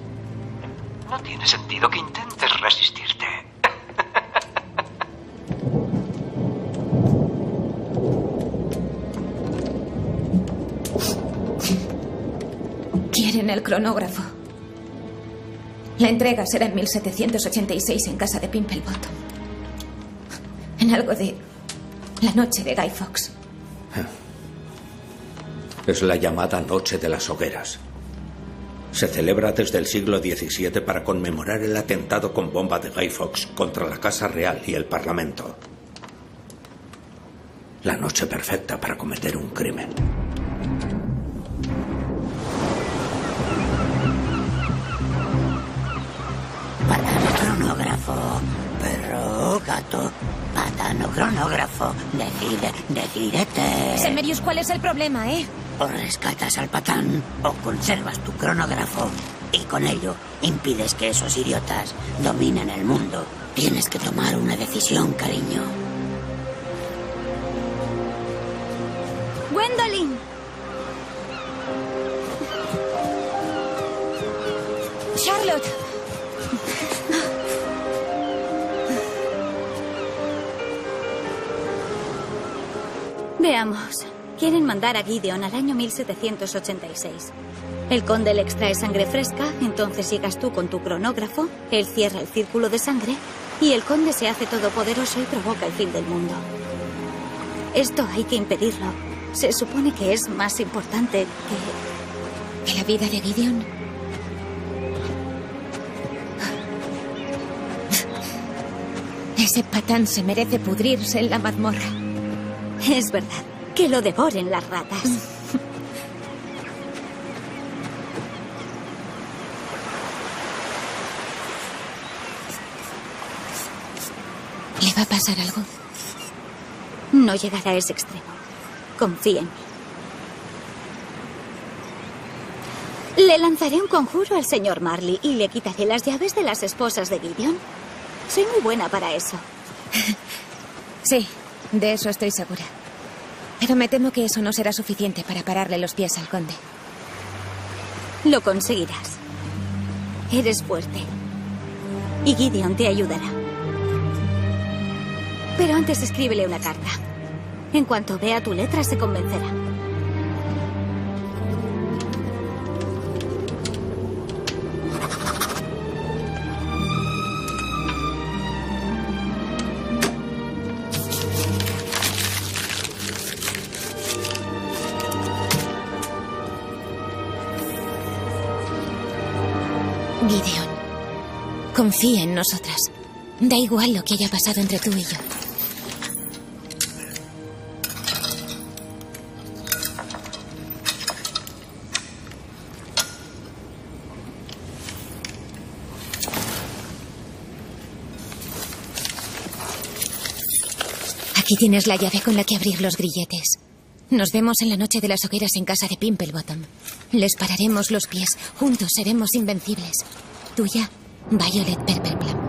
No tiene sentido que intentes resistirte. Quieren el cronógrafo. La entrega será en 1786 en casa de Pimplebottom. En algo de La noche de Guy Fox. Es la llamada Noche de las Hogueras. Se celebra desde el siglo XVII para conmemorar el atentado con bomba de Guy Fawkes contra la Casa Real y el Parlamento. La noche perfecta para cometer un crimen. Gato, patano cronógrafo, decide, decidete. Semerius, ¿cuál es el problema, eh? O rescatas al patán o conservas tu cronógrafo y con ello impides que esos idiotas dominen el mundo. Tienes que tomar una decisión, cariño. Mandar a Gideon al año 1786. El conde le extrae sangre fresca, entonces llegas tú con tu cronógrafo, él cierra el círculo de sangre y el conde se hace todopoderoso y provoca el fin del mundo. Esto hay que impedirlo. Se supone que es más importante que... ¿Que la vida de Gideon? Ese patán se merece pudrirse en la mazmorra. Es verdad. Que lo devoren las ratas. <laughs> ¿Le va a pasar algo? No llegará a ese extremo. Confía en mí. Le lanzaré un conjuro al señor Marley y le quitaré las llaves de las esposas de Gideon. Soy muy buena para eso. <laughs> Sí, de eso estoy segura. Pero me temo que eso no será suficiente para pararle los pies al conde. Lo conseguirás. Eres fuerte. Y Gideon te ayudará. Pero antes escríbele una carta. En cuanto vea tu letra, se convencerá. Confía en nosotras. Da igual lo que haya pasado entre tú y yo. Aquí tienes la llave con la que abrir los grilletes. Nos vemos en la noche de las hogueras en casa de Pimplebottom. Les pararemos los pies. Juntos seremos invencibles. Tuya, Violet Purpleplum.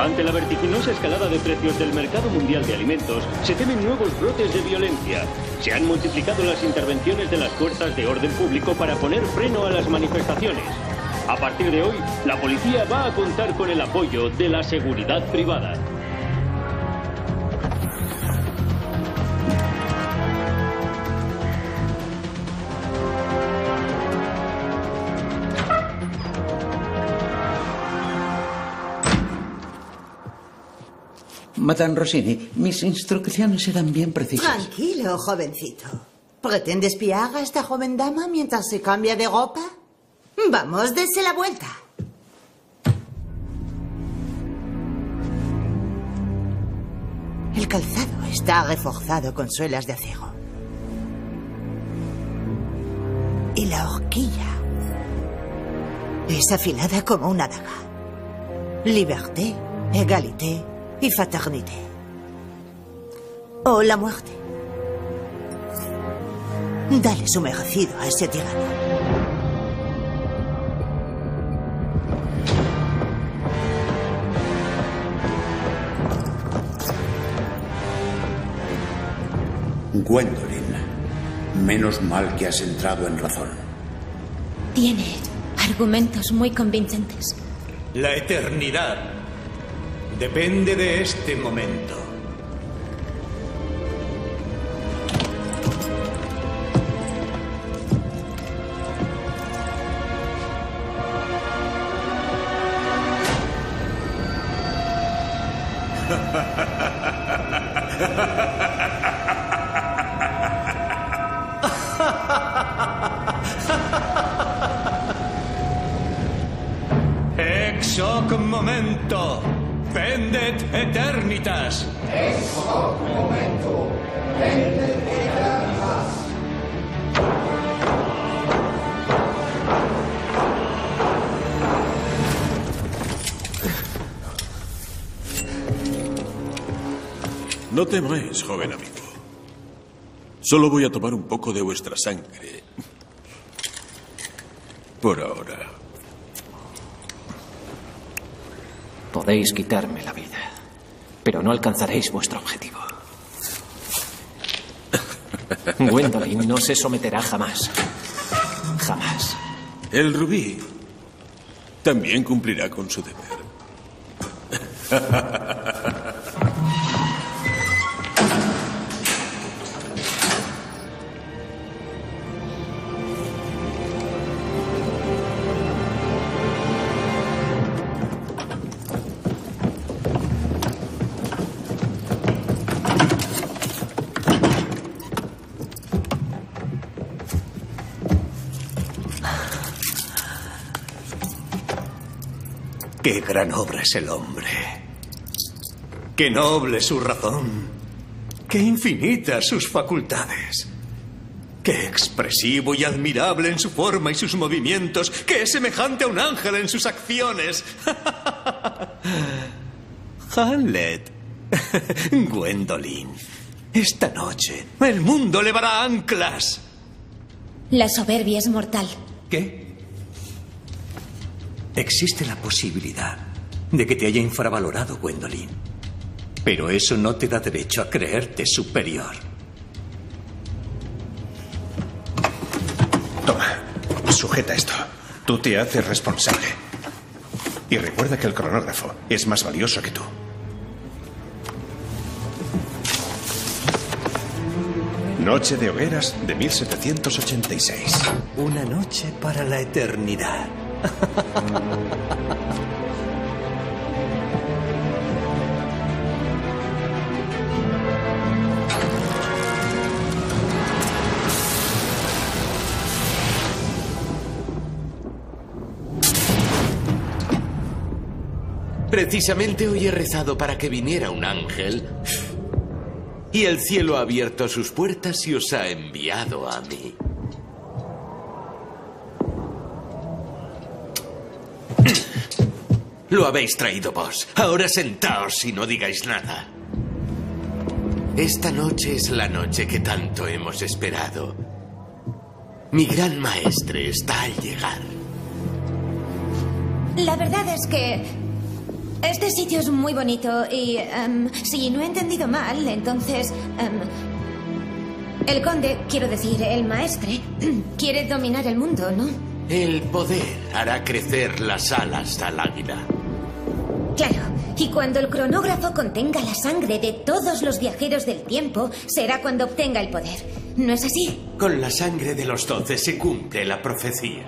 Ante la vertiginosa escalada de precios del mercado mundial de alimentos, se temen nuevos brotes de violencia. Se han multiplicado las intervenciones de las fuerzas de orden público para poner freno a las manifestaciones. A partir de hoy, la policía va a contar con el apoyo de la seguridad privada. Madame Rossini, mis instrucciones eran bien precisas. Tranquilo, jovencito. ¿Pretende espiar a esta joven dama mientras se cambia de ropa? Vamos, dése la vuelta. El calzado está reforzado con suelas de acero. Y la horquilla es afilada como una daga. Liberté, égalité y fraternité. O la muerte. Dale su merecido a ese tirano. Gwendolyn, menos mal que has entrado en razón. Tiene argumentos muy convincentes. La eternidad depende de este momento. Solo voy a tomar un poco de vuestra sangre. Por ahora. Podéis quitarme la vida, pero no alcanzaréis vuestro objetivo. <laughs> Gwendolyn no se someterá jamás. Jamás. El rubí también cumplirá con su deber. <laughs> gran obra es el hombre. Qué noble su razón. Qué infinitas sus facultades. Qué expresivo y admirable en su forma y sus movimientos. Qué semejante a un ángel en sus acciones. <laughs> Hamlet. <laughs> Gwendolyn. Esta noche el mundo levará anclas. La soberbia es mortal. ¿Qué? Existe la posibilidad de que te haya infravalorado, Gwendolyn. Pero eso no te da derecho a creerte superior. Toma, sujeta esto. Tú te haces responsable. Y recuerda que el cronógrafo es más valioso que tú. Noche de hogueras de 1786. Una noche para la eternidad. Precisamente hoy he rezado para que viniera un ángel. Y el cielo ha abierto sus puertas y os ha enviado a mí. Lo habéis traído vos. Ahora sentaos y no digáis nada. Esta noche es la noche que tanto hemos esperado. Mi gran maestre está al llegar. La verdad es que este sitio es muy bonito y em, si no he entendido mal, entonces em, el conde, quiero decir, el maestre, <clears throat> quiere dominar el mundo, ¿no? El poder hará crecer las alas al águila. Claro, y cuando el cronógrafo contenga la sangre de todos los viajeros del tiempo, será cuando obtenga el poder. ¿No es así? Con la sangre de los doce se cumple la profecía.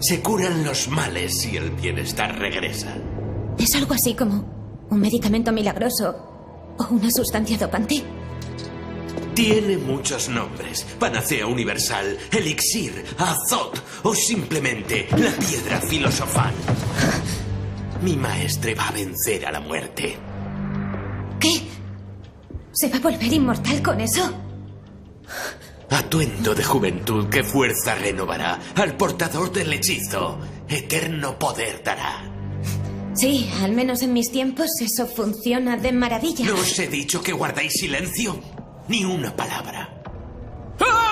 Se curan los males y el bienestar regresa. Es algo así como un medicamento milagroso o una sustancia dopante. Tiene muchos nombres. Panacea universal, elixir, azot o simplemente la piedra filosofal. Mi maestre va a vencer a la muerte. ¿Qué? ¿Se va a volver inmortal con eso? Atuendo de juventud que fuerza renovará. Al portador del hechizo, eterno poder dará. Sí, al menos en mis tiempos eso funciona de maravilla. ¿No os he dicho que guardáis silencio? Ni una palabra. ¡Deja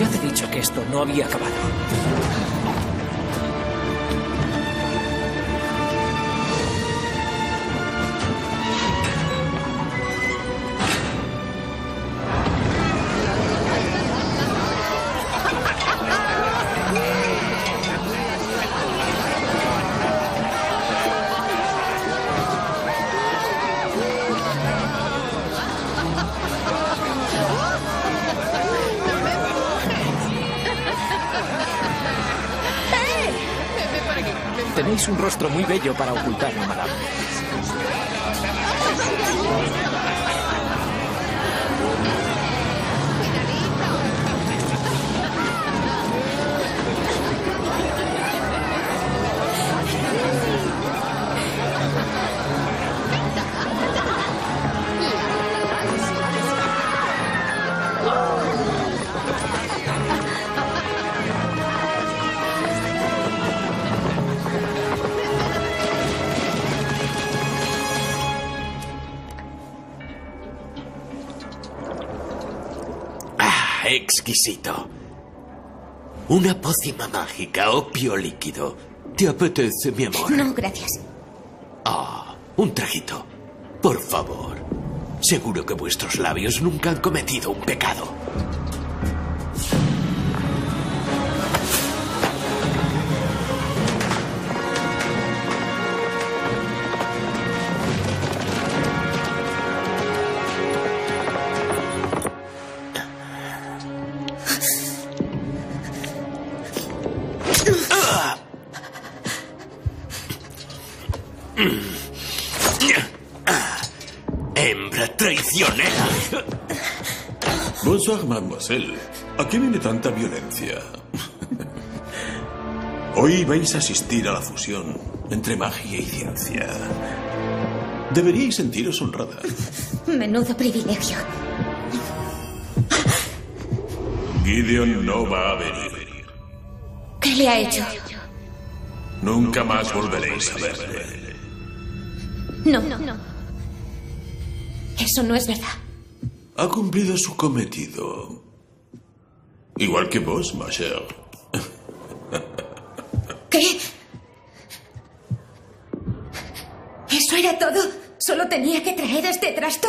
Ya te he dicho que esto no había acabado. Tenéis un rostro muy bello para ocultarlo, madame. Exquisito. Una pócima mágica, opio líquido. ¿Te apetece, mi amor? No, gracias. Ah, un trajito. Por favor. Seguro que vuestros labios nunca han cometido un pecado. Bonsoir, mademoiselle. ¿A qué viene tanta violencia? <laughs> Hoy vais a asistir a la fusión entre magia y ciencia. Deberíais sentiros honrada. <laughs> Menudo privilegio. Gideon no va a venir. ¿Qué le ha hecho? Nunca más volveréis a verle. No. Eso no es verdad. Ha cumplido su cometido. Igual que vos, ma chère. <laughs> ¿Qué? ¿Eso era todo? ¿Solo tenía que traer este trasto?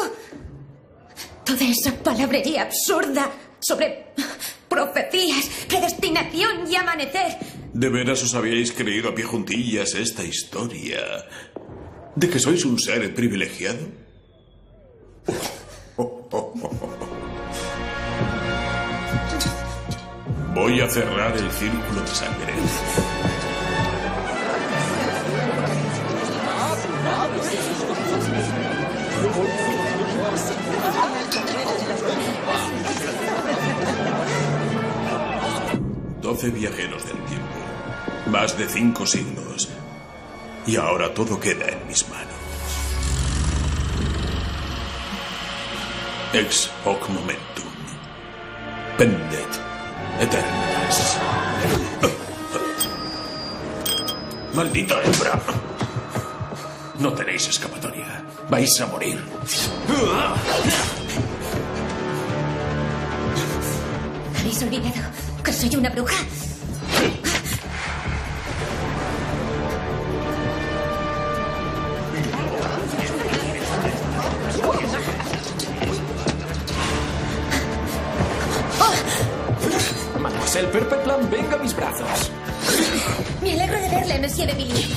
Toda esa palabrería absurda sobre profecías, predestinación y amanecer. ¿De veras os habíais creído a pie juntillas esta historia? ¿De que sois un ser privilegiado? <laughs> <laughs> Voy a cerrar el círculo de sangre. Doce viajeros del tiempo. Más de cinco siglos. Y ahora todo queda en mis manos. Ex hoc momentum. Pendet eternas. ¡Maldita hembra! No tenéis escapatoria. Vais a morir. ¿Habéis olvidado que soy una bruja? Mademoiselle Perpetlam, venga a mis brazos. Me alegro de verle, Monsieur de Villiers.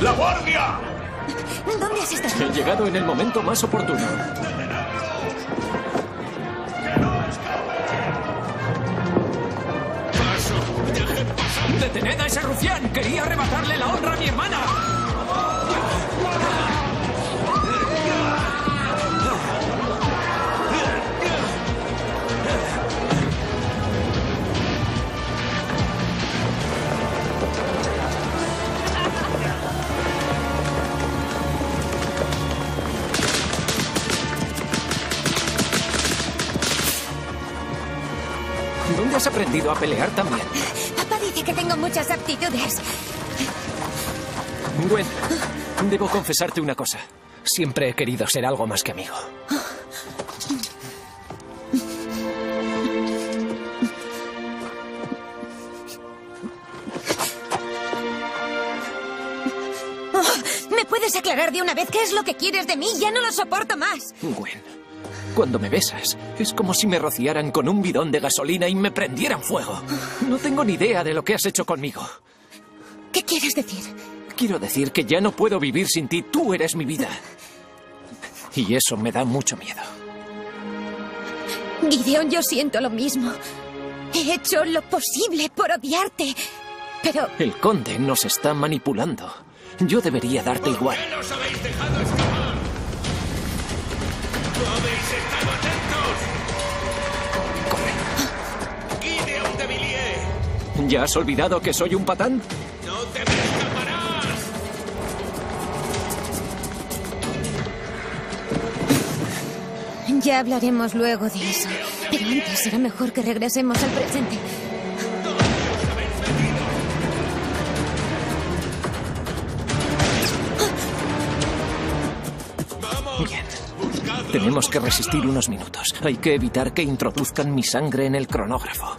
¡La guardia! ¿Dónde has estado? He llegado en el momento más oportuno. Pelear también? Papá dice que tengo muchas aptitudes. Gwen, debo confesarte una cosa. Siempre he querido ser algo más que amigo. Oh, ¿Me puedes aclarar de una vez qué es lo que quieres de mí? Ya no lo soporto más. Gwen, Cuando me besas, es como si me rociaran con un bidón de gasolina y me prendieran fuego. No tengo ni idea de lo que has hecho conmigo. ¿Qué quieres decir? Quiero decir que ya no puedo vivir sin ti. Tú eres mi vida. Y eso me da mucho miedo. Gideon, yo siento lo mismo. He hecho lo posible por odiarte. Pero El conde nos está manipulando. Yo debería darte igual. ¡Los habéis dejado escapar! ¡No habéis estado atentos! ¡Gideon de Villiers! ¿Ya has olvidado que soy un patán? ¡No te me escaparás! ya hablaremos luego de eso. Pero antes será mejor que regresemos al presente. Tenemos que resistir unos minutos. Hay que evitar que introduzcan mi sangre en el cronógrafo.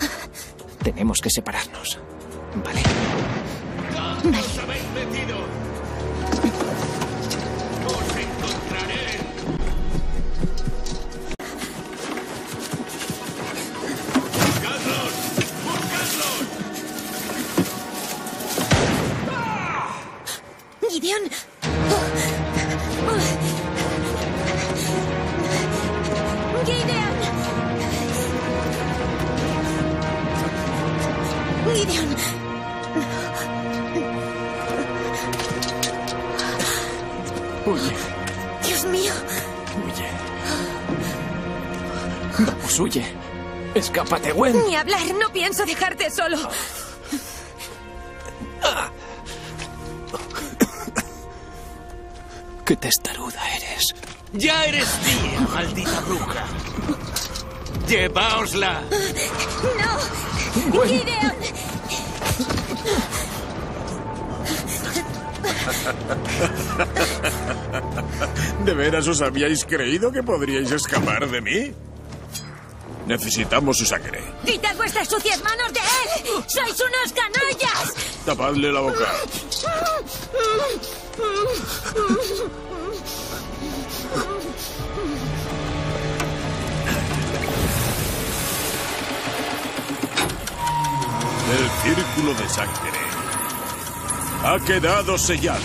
Tenemos que separarnos. ¿Vale? ¿Dónde Escápate, Gwen. Ni hablar, no pienso dejarte solo. Qué testaruda eres. ¡Ya eres mía, maldita bruja! ¡Llevaosla! ¡No! Gwen. ¡Gideon! ¿De veras os habíais creído que podríais escapar de mí? Necesitamos su sangre. ¡Quitad vuestras sucias manos de él! ¡Sois unos canallas! Tapadle la boca. El círculo de sangre ha quedado sellado.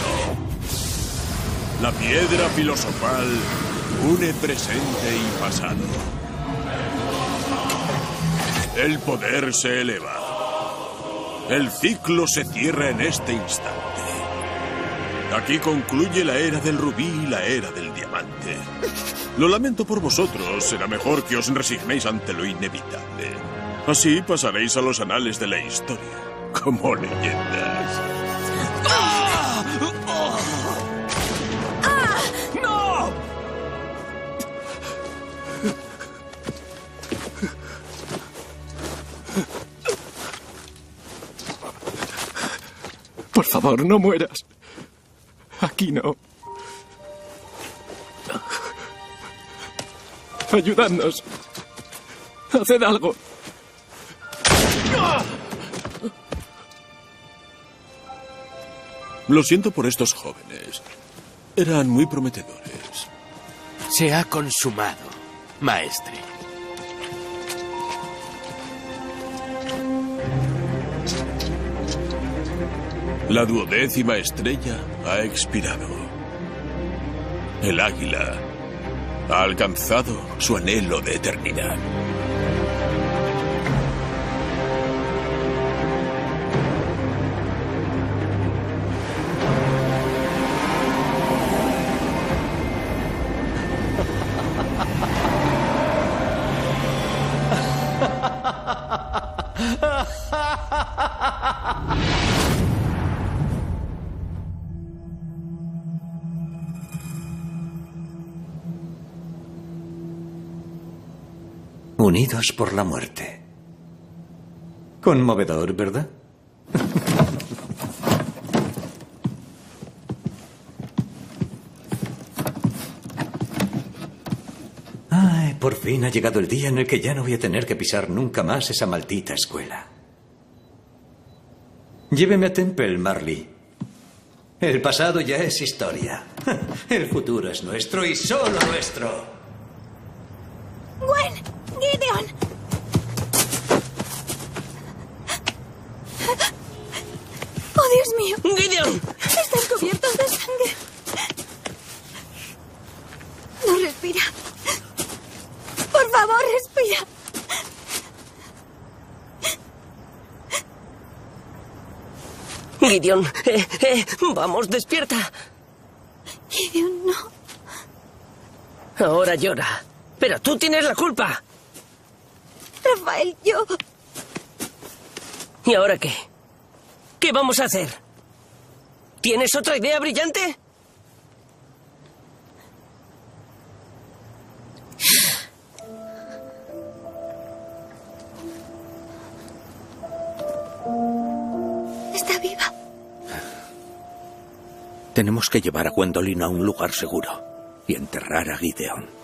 La piedra filosofal une presente y pasado. El poder se eleva. El ciclo se cierra en este instante. Aquí concluye la era del rubí y la era del diamante. Lo lamento por vosotros, será mejor que os resignéis ante lo inevitable. Así pasaréis a los anales de la historia, como leyendas. Por favor, no mueras. Aquí no. Ayudadnos. Haced algo. Lo siento por estos jóvenes. Eran muy prometedores. Se ha consumado, maestre. La duodécima estrella ha expirado. El águila ha alcanzado su anhelo de eternidad. Unidos por la muerte. Conmovedor, ¿verdad? <laughs> Ay, por fin ha llegado el día en el que ya no voy a tener que pisar nunca más esa maldita escuela. Lléveme a Temple, Marley. El pasado ya es historia. <laughs> El futuro es nuestro y solo nuestro. Gwen, Gideon. Oh, Dios mío. Gideon. Están cubiertos de sangre. No respira. Por favor, respira. Gideon, eh, eh, vamos, despierta. Gideon, no. Ahora llora. Pero tú tienes la culpa. Rafael, yo. ¿Y ahora qué? ¿Qué vamos a hacer? ¿Tienes otra idea brillante? Está viva. Tenemos que llevar a Gwendolyn a un lugar seguro y enterrar a Gideon.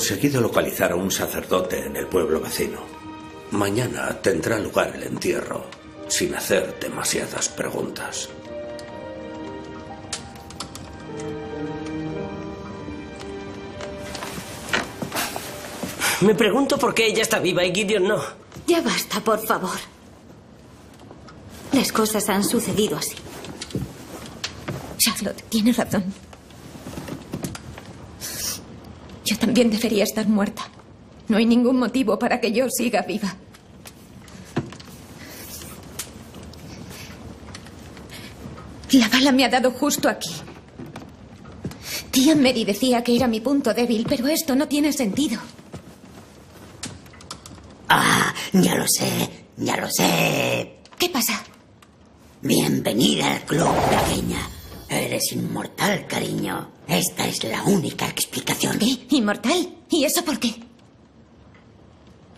Conseguido localizar a un sacerdote en el pueblo vecino. Mañana tendrá lugar el entierro, sin hacer demasiadas preguntas. Me pregunto por qué ella está viva y Gideon no. Ya basta, por favor. Las cosas han sucedido así. Charlotte, tienes razón. Yo también debería estar muerta. No hay ningún motivo para que yo siga viva. La bala me ha dado justo aquí. Tía Mary decía que era mi punto débil, pero esto no tiene sentido. Ah, ya lo sé, ya lo sé. ¿Qué pasa? Bienvenida al club, pequeña. Eres inmortal, cariño. Esta es la única explicación. ¿Qué? ¿Inmortal? ¿Y eso por qué?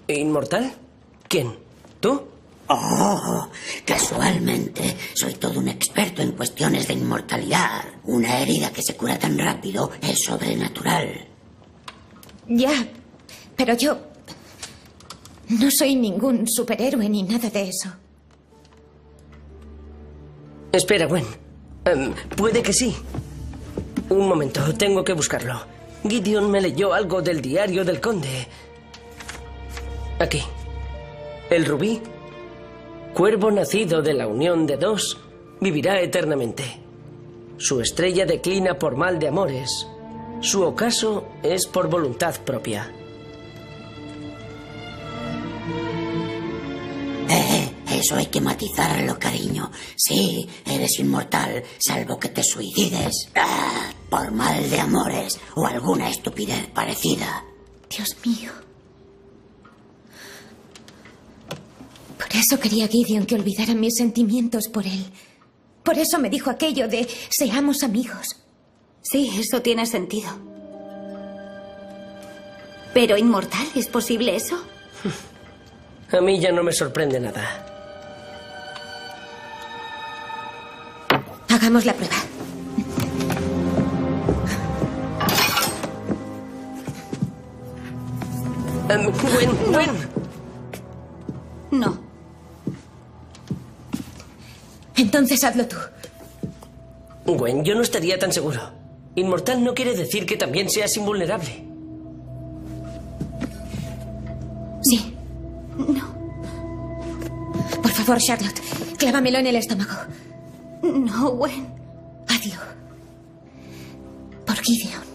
¿Inmortal? ¿Quién? ¿Tú? Oh, casualmente soy todo un experto en cuestiones de inmortalidad. Una herida que se cura tan rápido es sobrenatural. Ya, pero yo no soy ningún superhéroe ni nada de eso. Espera, Gwen. Em, puede que sí. Un momento, tengo que buscarlo. Gideon me leyó algo del diario del conde. Aquí. El rubí, cuervo nacido de la unión de dos, vivirá eternamente. Su estrella declina por mal de amores. Su ocaso es por voluntad propia. Eso hay que matizarlo, cariño. Sí, eres inmortal, salvo que te suicides. Ah, por mal de amores o alguna estupidez parecida. Dios mío. Por eso quería Gideon que olvidara mis sentimientos por él. Por eso me dijo aquello de seamos amigos. Sí, eso tiene sentido. ¿Pero inmortal? ¿Es posible eso? <laughs> A mí ya no me sorprende nada. Hagamos la prueba. Em, Gwen, Gwen. No. Entonces hazlo tú. Gwen, yo no estaría tan seguro. Inmortal no quiere decir que también seas invulnerable. Sí. No. Por favor, Charlotte, clávamelo en el estómago. No, Gwen. Hazlo. Por Gideon.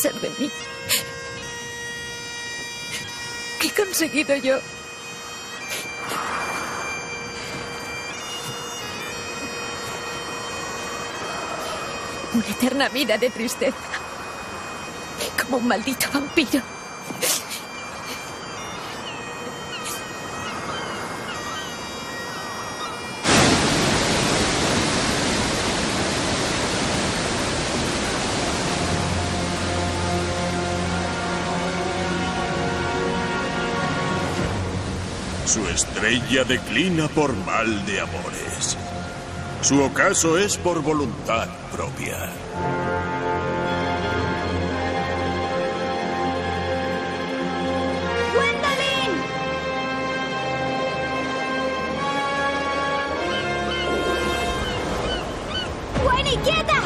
¿Qué va a ser de mí? ¿Qué he conseguido yo? Una eterna vida de tristeza. Como un maldito vampiro. Su estrella declina por mal de amores. Su ocaso es por voluntad propia. ¡Gwendolyn! ¡Gwen, quieta!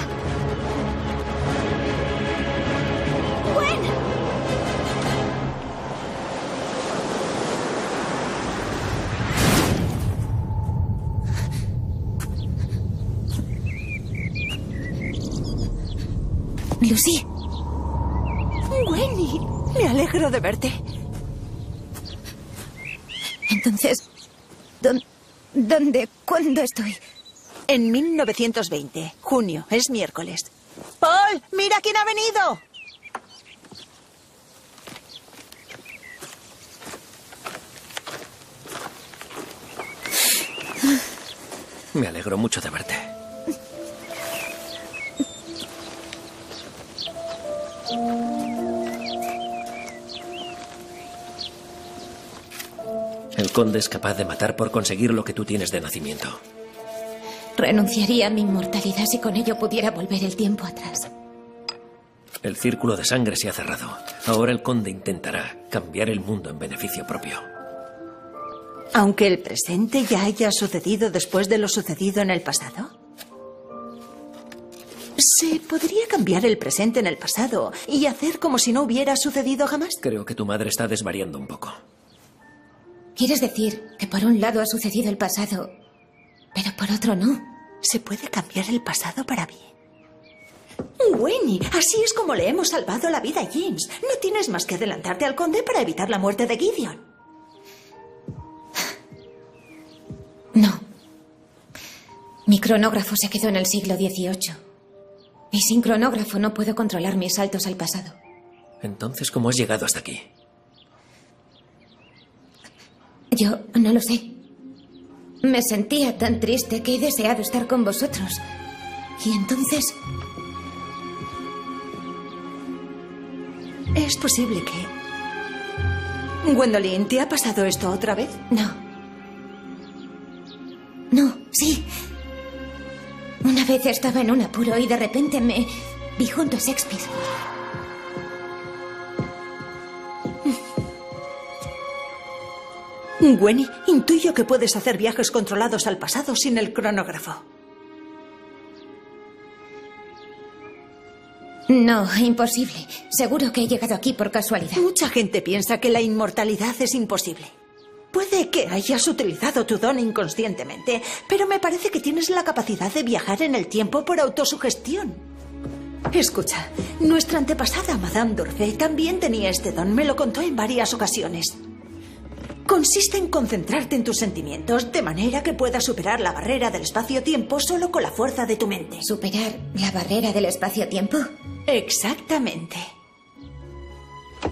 De verte. entonces... ¿dón- ¿Dónde? ¿Cuándo estoy? En 1920, junio, es miércoles. Paul, mira quién ha venido. Me alegro mucho de verte. El conde es capaz de matar por conseguir lo que tú tienes de nacimiento. Renunciaría a mi inmortalidad si con ello pudiera volver el tiempo atrás. El círculo de sangre se ha cerrado. Ahora el conde intentará cambiar el mundo en beneficio propio. Aunque el presente ya haya sucedido después de lo sucedido en el pasado. ¿Se podría cambiar el presente en el pasado y hacer como si no hubiera sucedido jamás? Creo que tu madre está desvariando un poco. ¿Quieres decir que por un lado ha sucedido el pasado, pero por otro no? ¿Se puede cambiar el pasado para bien? Winnie, así es como le hemos salvado la vida a James. No tienes más que adelantarte al conde para evitar la muerte de Gideon. No. Mi cronógrafo se quedó en el siglo XVIII. Y sin cronógrafo no puedo controlar mis saltos al pasado. Entonces, ¿cómo has llegado hasta aquí? Yo no lo sé. Me sentía tan triste que he deseado estar con vosotros. Y entonces Es posible que... Gwendolyn, ¿te ha pasado esto otra vez? No. No, sí. Una vez estaba en un apuro y de repente me vi junto a Shakespeare. Gwenny, intuyo que puedes hacer viajes controlados al pasado sin el cronógrafo. No, imposible. Seguro que he llegado aquí por casualidad. Mucha gente piensa que la inmortalidad es imposible. Puede que hayas utilizado tu don inconscientemente, pero me parece que tienes la capacidad de viajar en el tiempo por autosugestión. Escucha, nuestra antepasada Madame Dorfe también tenía este don, me lo contó en varias ocasiones. Consiste en concentrarte en tus sentimientos de manera que puedas superar la barrera del espacio-tiempo solo con la fuerza de tu mente. ¿Superar la barrera del espacio-tiempo? Exactamente.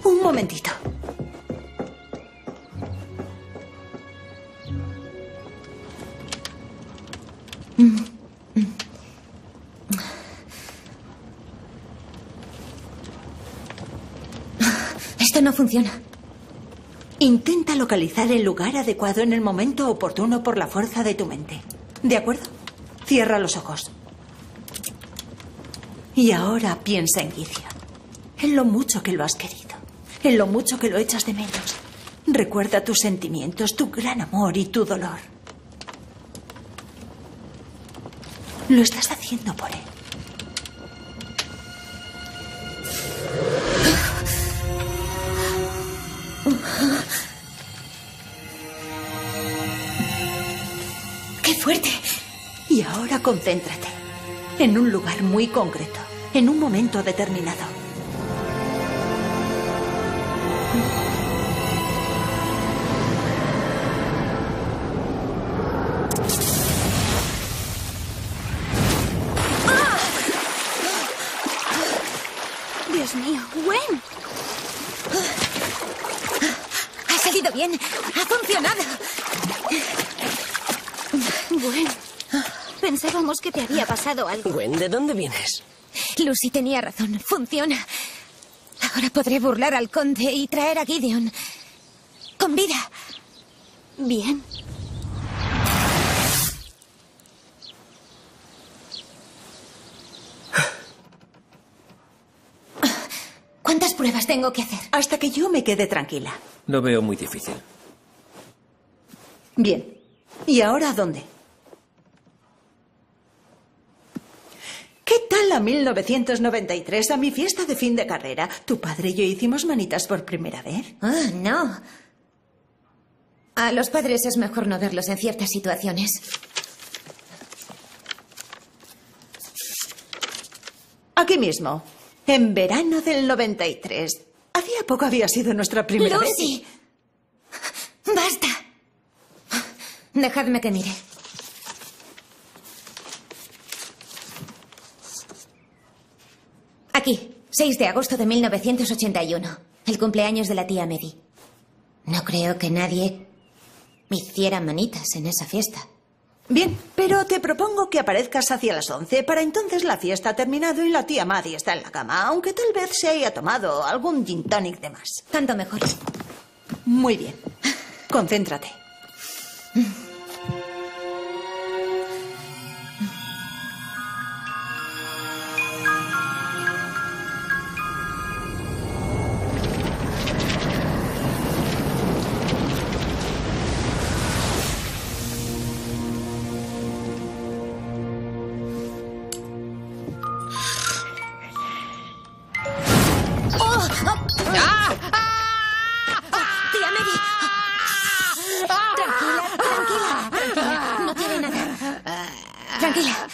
Un momentito. Esto no funciona. Intenta localizar el lugar adecuado en el momento oportuno por la fuerza de tu mente. ¿De acuerdo? Cierra los ojos. Y ahora piensa en Gideon. En lo mucho que lo has querido. En lo mucho que lo echas de menos. Recuerda tus sentimientos, tu gran amor y tu dolor. Lo estás haciendo por él. Fuerte! Y ahora concéntrate. En un lugar muy concreto. En un momento determinado. Pasado algo. Gwen, ¿de dónde vienes? Lucy tenía razón. Funciona. Ahora podré burlar al conde y traer a Gideon. Con vida. Bien. ¿Cuántas pruebas tengo que hacer? Hasta que yo me quede tranquila. Lo veo muy difícil. Bien. ¿Y ahora a dónde? ¿Qué tal a 1993, a mi fiesta de fin de carrera? ¿Tu padre y yo hicimos manitas por primera vez? Ah, no. A los padres es mejor no verlos en ciertas situaciones. Aquí mismo, en verano del 93. Hacía poco había sido nuestra primera vez. Lucy. Basta. Dejadme que mire. Aquí, 6 de agosto de 1981. El cumpleaños de la tía Mary. No creo que nadie me hiciera manitas en esa fiesta. Bien, pero te propongo que aparezcas hacia las 11. Para entonces la fiesta ha terminado y la tía Maddie está en la cama, aunque tal vez se haya tomado algún gin tonic de más. Tanto mejor. Muy bien. Concéntrate. Tranquila, tranquila, tranquila. No tiene nada. Tranquila.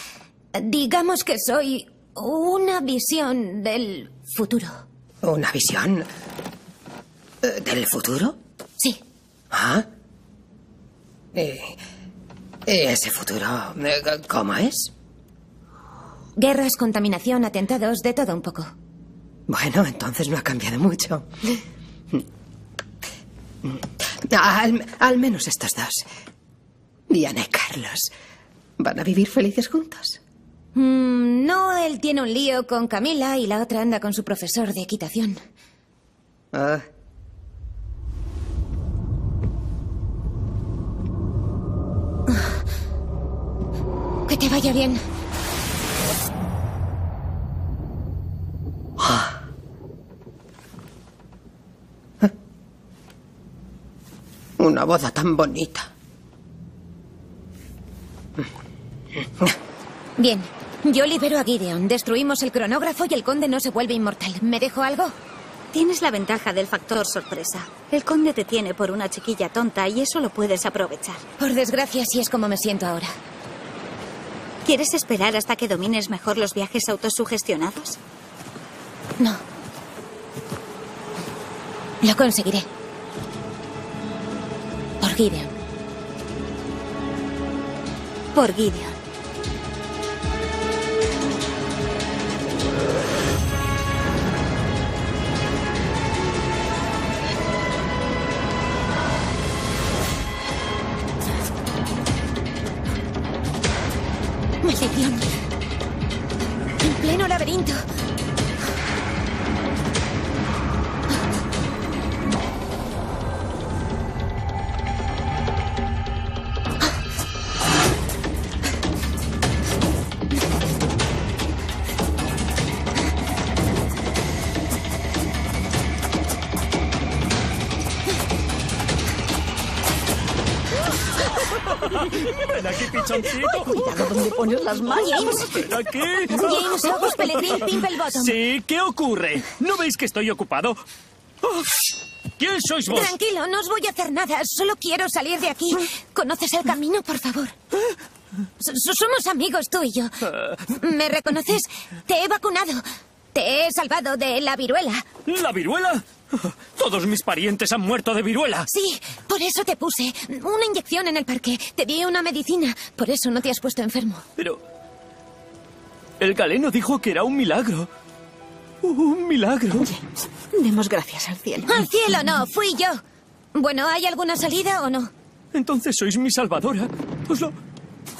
Digamos que soy una visión del futuro. ¿Una visión eh, del futuro? Sí. ¿Ah? ¿Y, ese futuro eh, cómo es? Guerras, contaminación, atentados, de todo un poco. Bueno, entonces no ha cambiado mucho. <laughs> Al, al menos estos dos. Diana y Carlos. ¿Van a vivir felices juntos? Mm, no, él tiene un lío con Camila y la otra anda con su profesor de equitación. Ah, Que te vaya bien. Una boda tan bonita. Bien. Yo libero a Gideon, destruimos el cronógrafo y el conde no se vuelve inmortal. ¿Me dejo algo? Tienes la ventaja del factor sorpresa. El conde te tiene por una chiquilla tonta y eso lo puedes aprovechar. Por desgracia, así es como me siento ahora. ¿Quieres esperar hasta que domines mejor los viajes autosugestionados? No. Lo conseguiré. Gideon. Por Gideon. Las manos. James. <laughs> Ven aquí. James August Pellegrin Pimplebottom. Sí, ¿qué ocurre? ¿No veis que estoy ocupado? Oh, ¿Quién sois vos? Tranquilo, no os voy a hacer nada. Solo quiero salir de aquí. ¿Conoces el camino, por favor? S- Somos amigos tú y yo. ¿Me reconoces? Te he vacunado. Te he salvado de la viruela. ¿La viruela? Todos mis parientes han muerto de viruela. Sí, por eso te puse una inyección en el parque. Te di una medicina. Por eso no te has puesto enfermo. Pero... El galeno dijo que era un milagro. Un milagro. Demos gracias al cielo. Al cielo no, fui yo. Bueno, ¿hay alguna salida o no? Entonces sois mi salvadora. Os lo...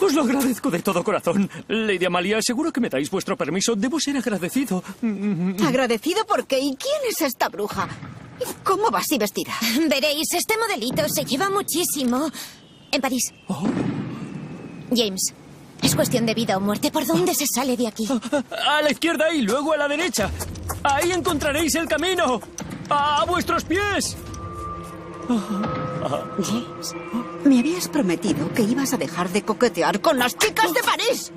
Os lo agradezco de todo corazón. Lady Amalia, seguro que me dais vuestro permiso. Debo ser agradecido. ¿Agradecido por qué? ¿Y quién es esta bruja? ¿Y ¿Cómo va así vestida? <laughs> Veréis, este modelito se lleva muchísimo. En París. James, es cuestión de vida o muerte. ¿Por dónde se sale de aquí? A la izquierda y luego a la derecha. Ahí encontraréis el camino. A vuestros pies. James, me habías prometido que ibas a dejar de coquetear con las chicas de París.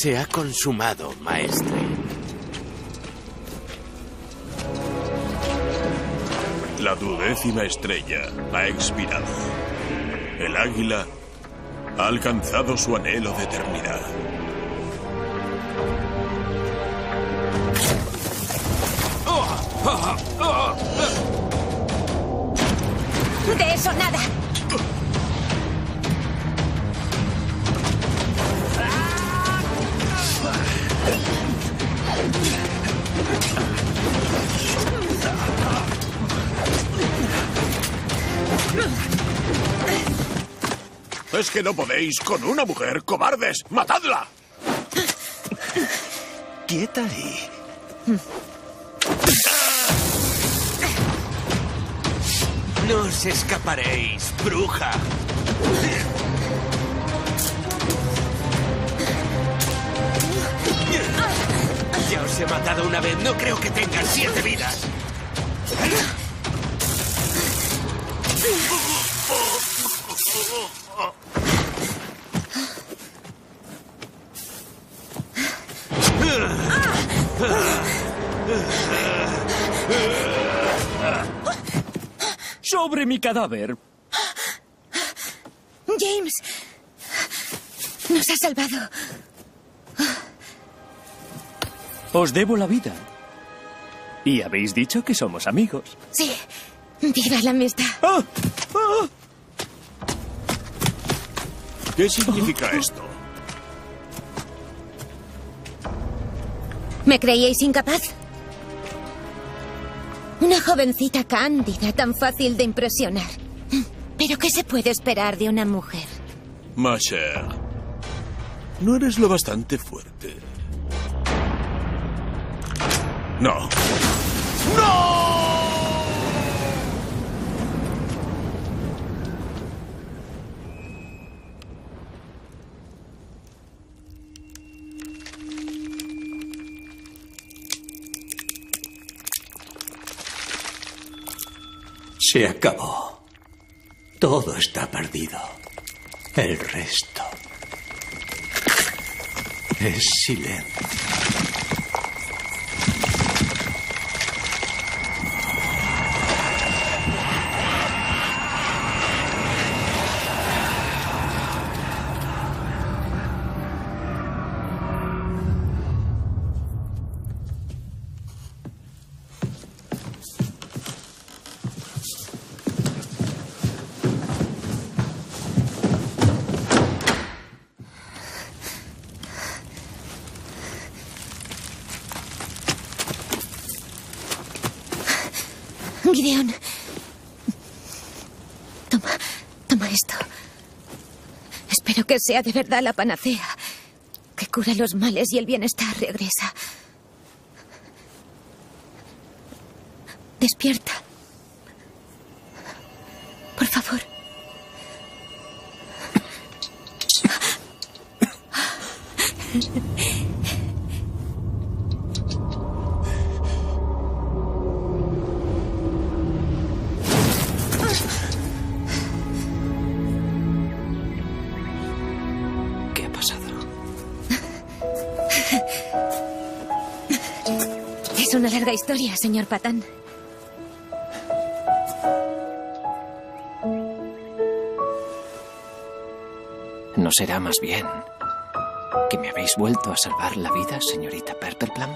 Se ha consumado, maestre. La duodécima estrella ha expirado. El águila ha alcanzado su anhelo de eternidad. Que no podéis con una mujer, cobardes. ¡Matadla! Quieta ahí. No os escaparéis, bruja. Ya os he matado una vez, no creo que tengan siete vidas. Mi cadáver. James, nos ha salvado. Os debo la vida. Y habéis dicho que somos amigos. Sí, viva la amistad. ¿Qué significa esto? ¿Me creíais incapaz? Una jovencita cándida, tan fácil de impresionar. Pero ¿qué se puede esperar de una mujer? Ma chère, No eres lo bastante fuerte. No. Se acabó. Todo está perdido. El resto es silencio. Sea de verdad la panacea, que cura los males y el bienestar regresa. Historia, señor Patán. ¿No será más bien que me habéis vuelto a salvar la vida, señorita Purpleplam?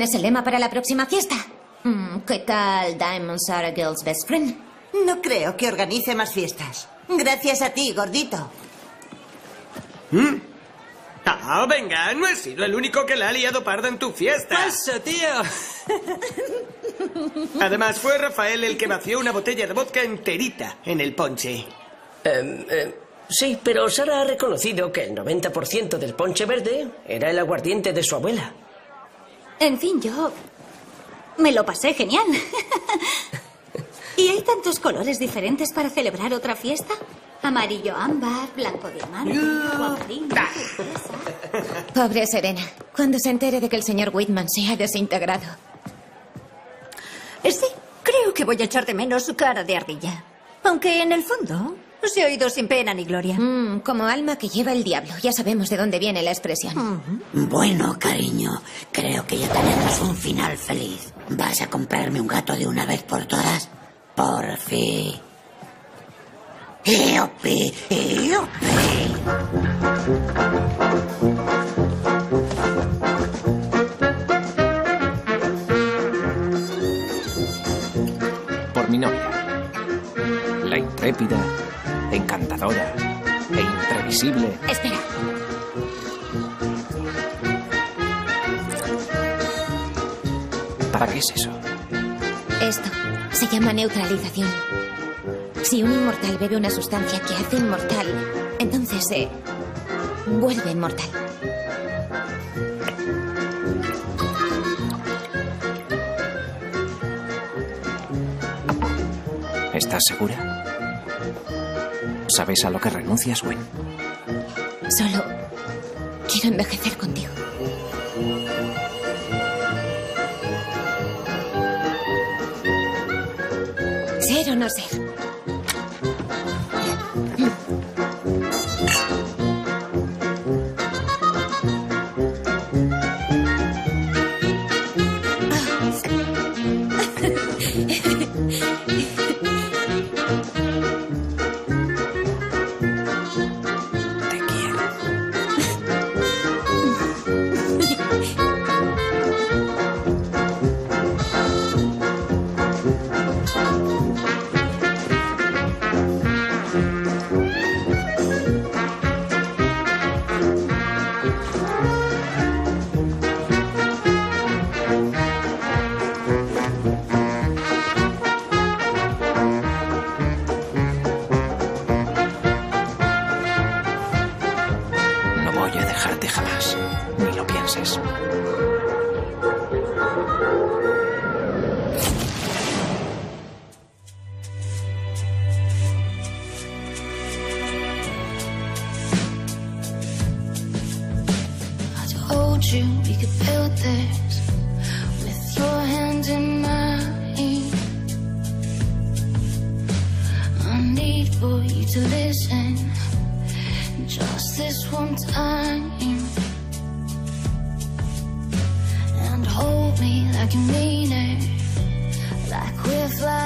Tienes el lema para la próxima fiesta? Mm, ¿Qué tal Diamonds are a girl's best friend? No creo que organice más fiestas. Gracias a ti, gordito. ¿Mm? Ah, venga, no he sido el único que la ha liado parda en tu fiesta. ¡Pasa, tío! <laughs> Además, fue Rafael el que vació una botella de vodka enterita en el ponche. Em, em, sí, pero Sara ha reconocido que el 90% del ponche verde era el aguardiente de su abuela. En fin, yo me lo pasé genial. ¿Y hay tantos colores diferentes para celebrar otra fiesta? Amarillo ámbar, blanco diamante, turquesa. Pobre Serena. Cuando se entere de que el señor Whitman se ha desintegrado. Sí, creo que voy a echar de menos su cara de ardilla. Aunque en el fondo se ha oído sin pena ni gloria. Mm, como alma que lleva el diablo. Ya sabemos de dónde viene la expresión. Bueno, cariño, creo que ya tenemos un final feliz. ¿Vas a comprarme un gato de una vez por todas? Por fin. ¡Eopi! Por mi novia, la intrépida encantadora e imprevisible. Espera. ¿Para qué es eso? Esto se llama neutralización. Si un inmortal bebe una sustancia que hace inmortal, entonces se vuelve inmortal. ¿Estás segura? ¿Sabes a lo que renuncias, Gwen? Solo quiero envejecer contigo. Ser o no ser.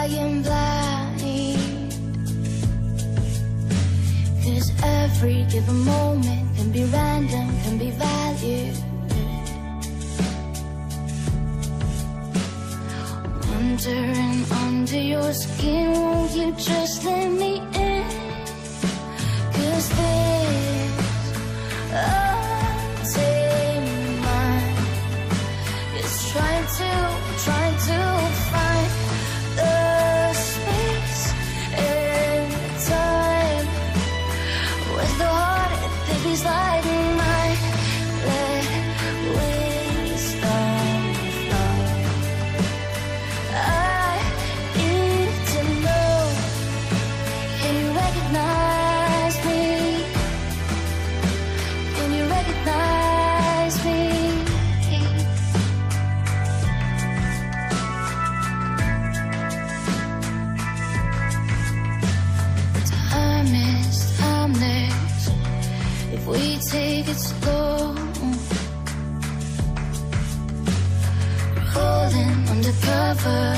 I am blind. Cause every given moment can be random, can be valued. Wondering under your skin, won't you just let me over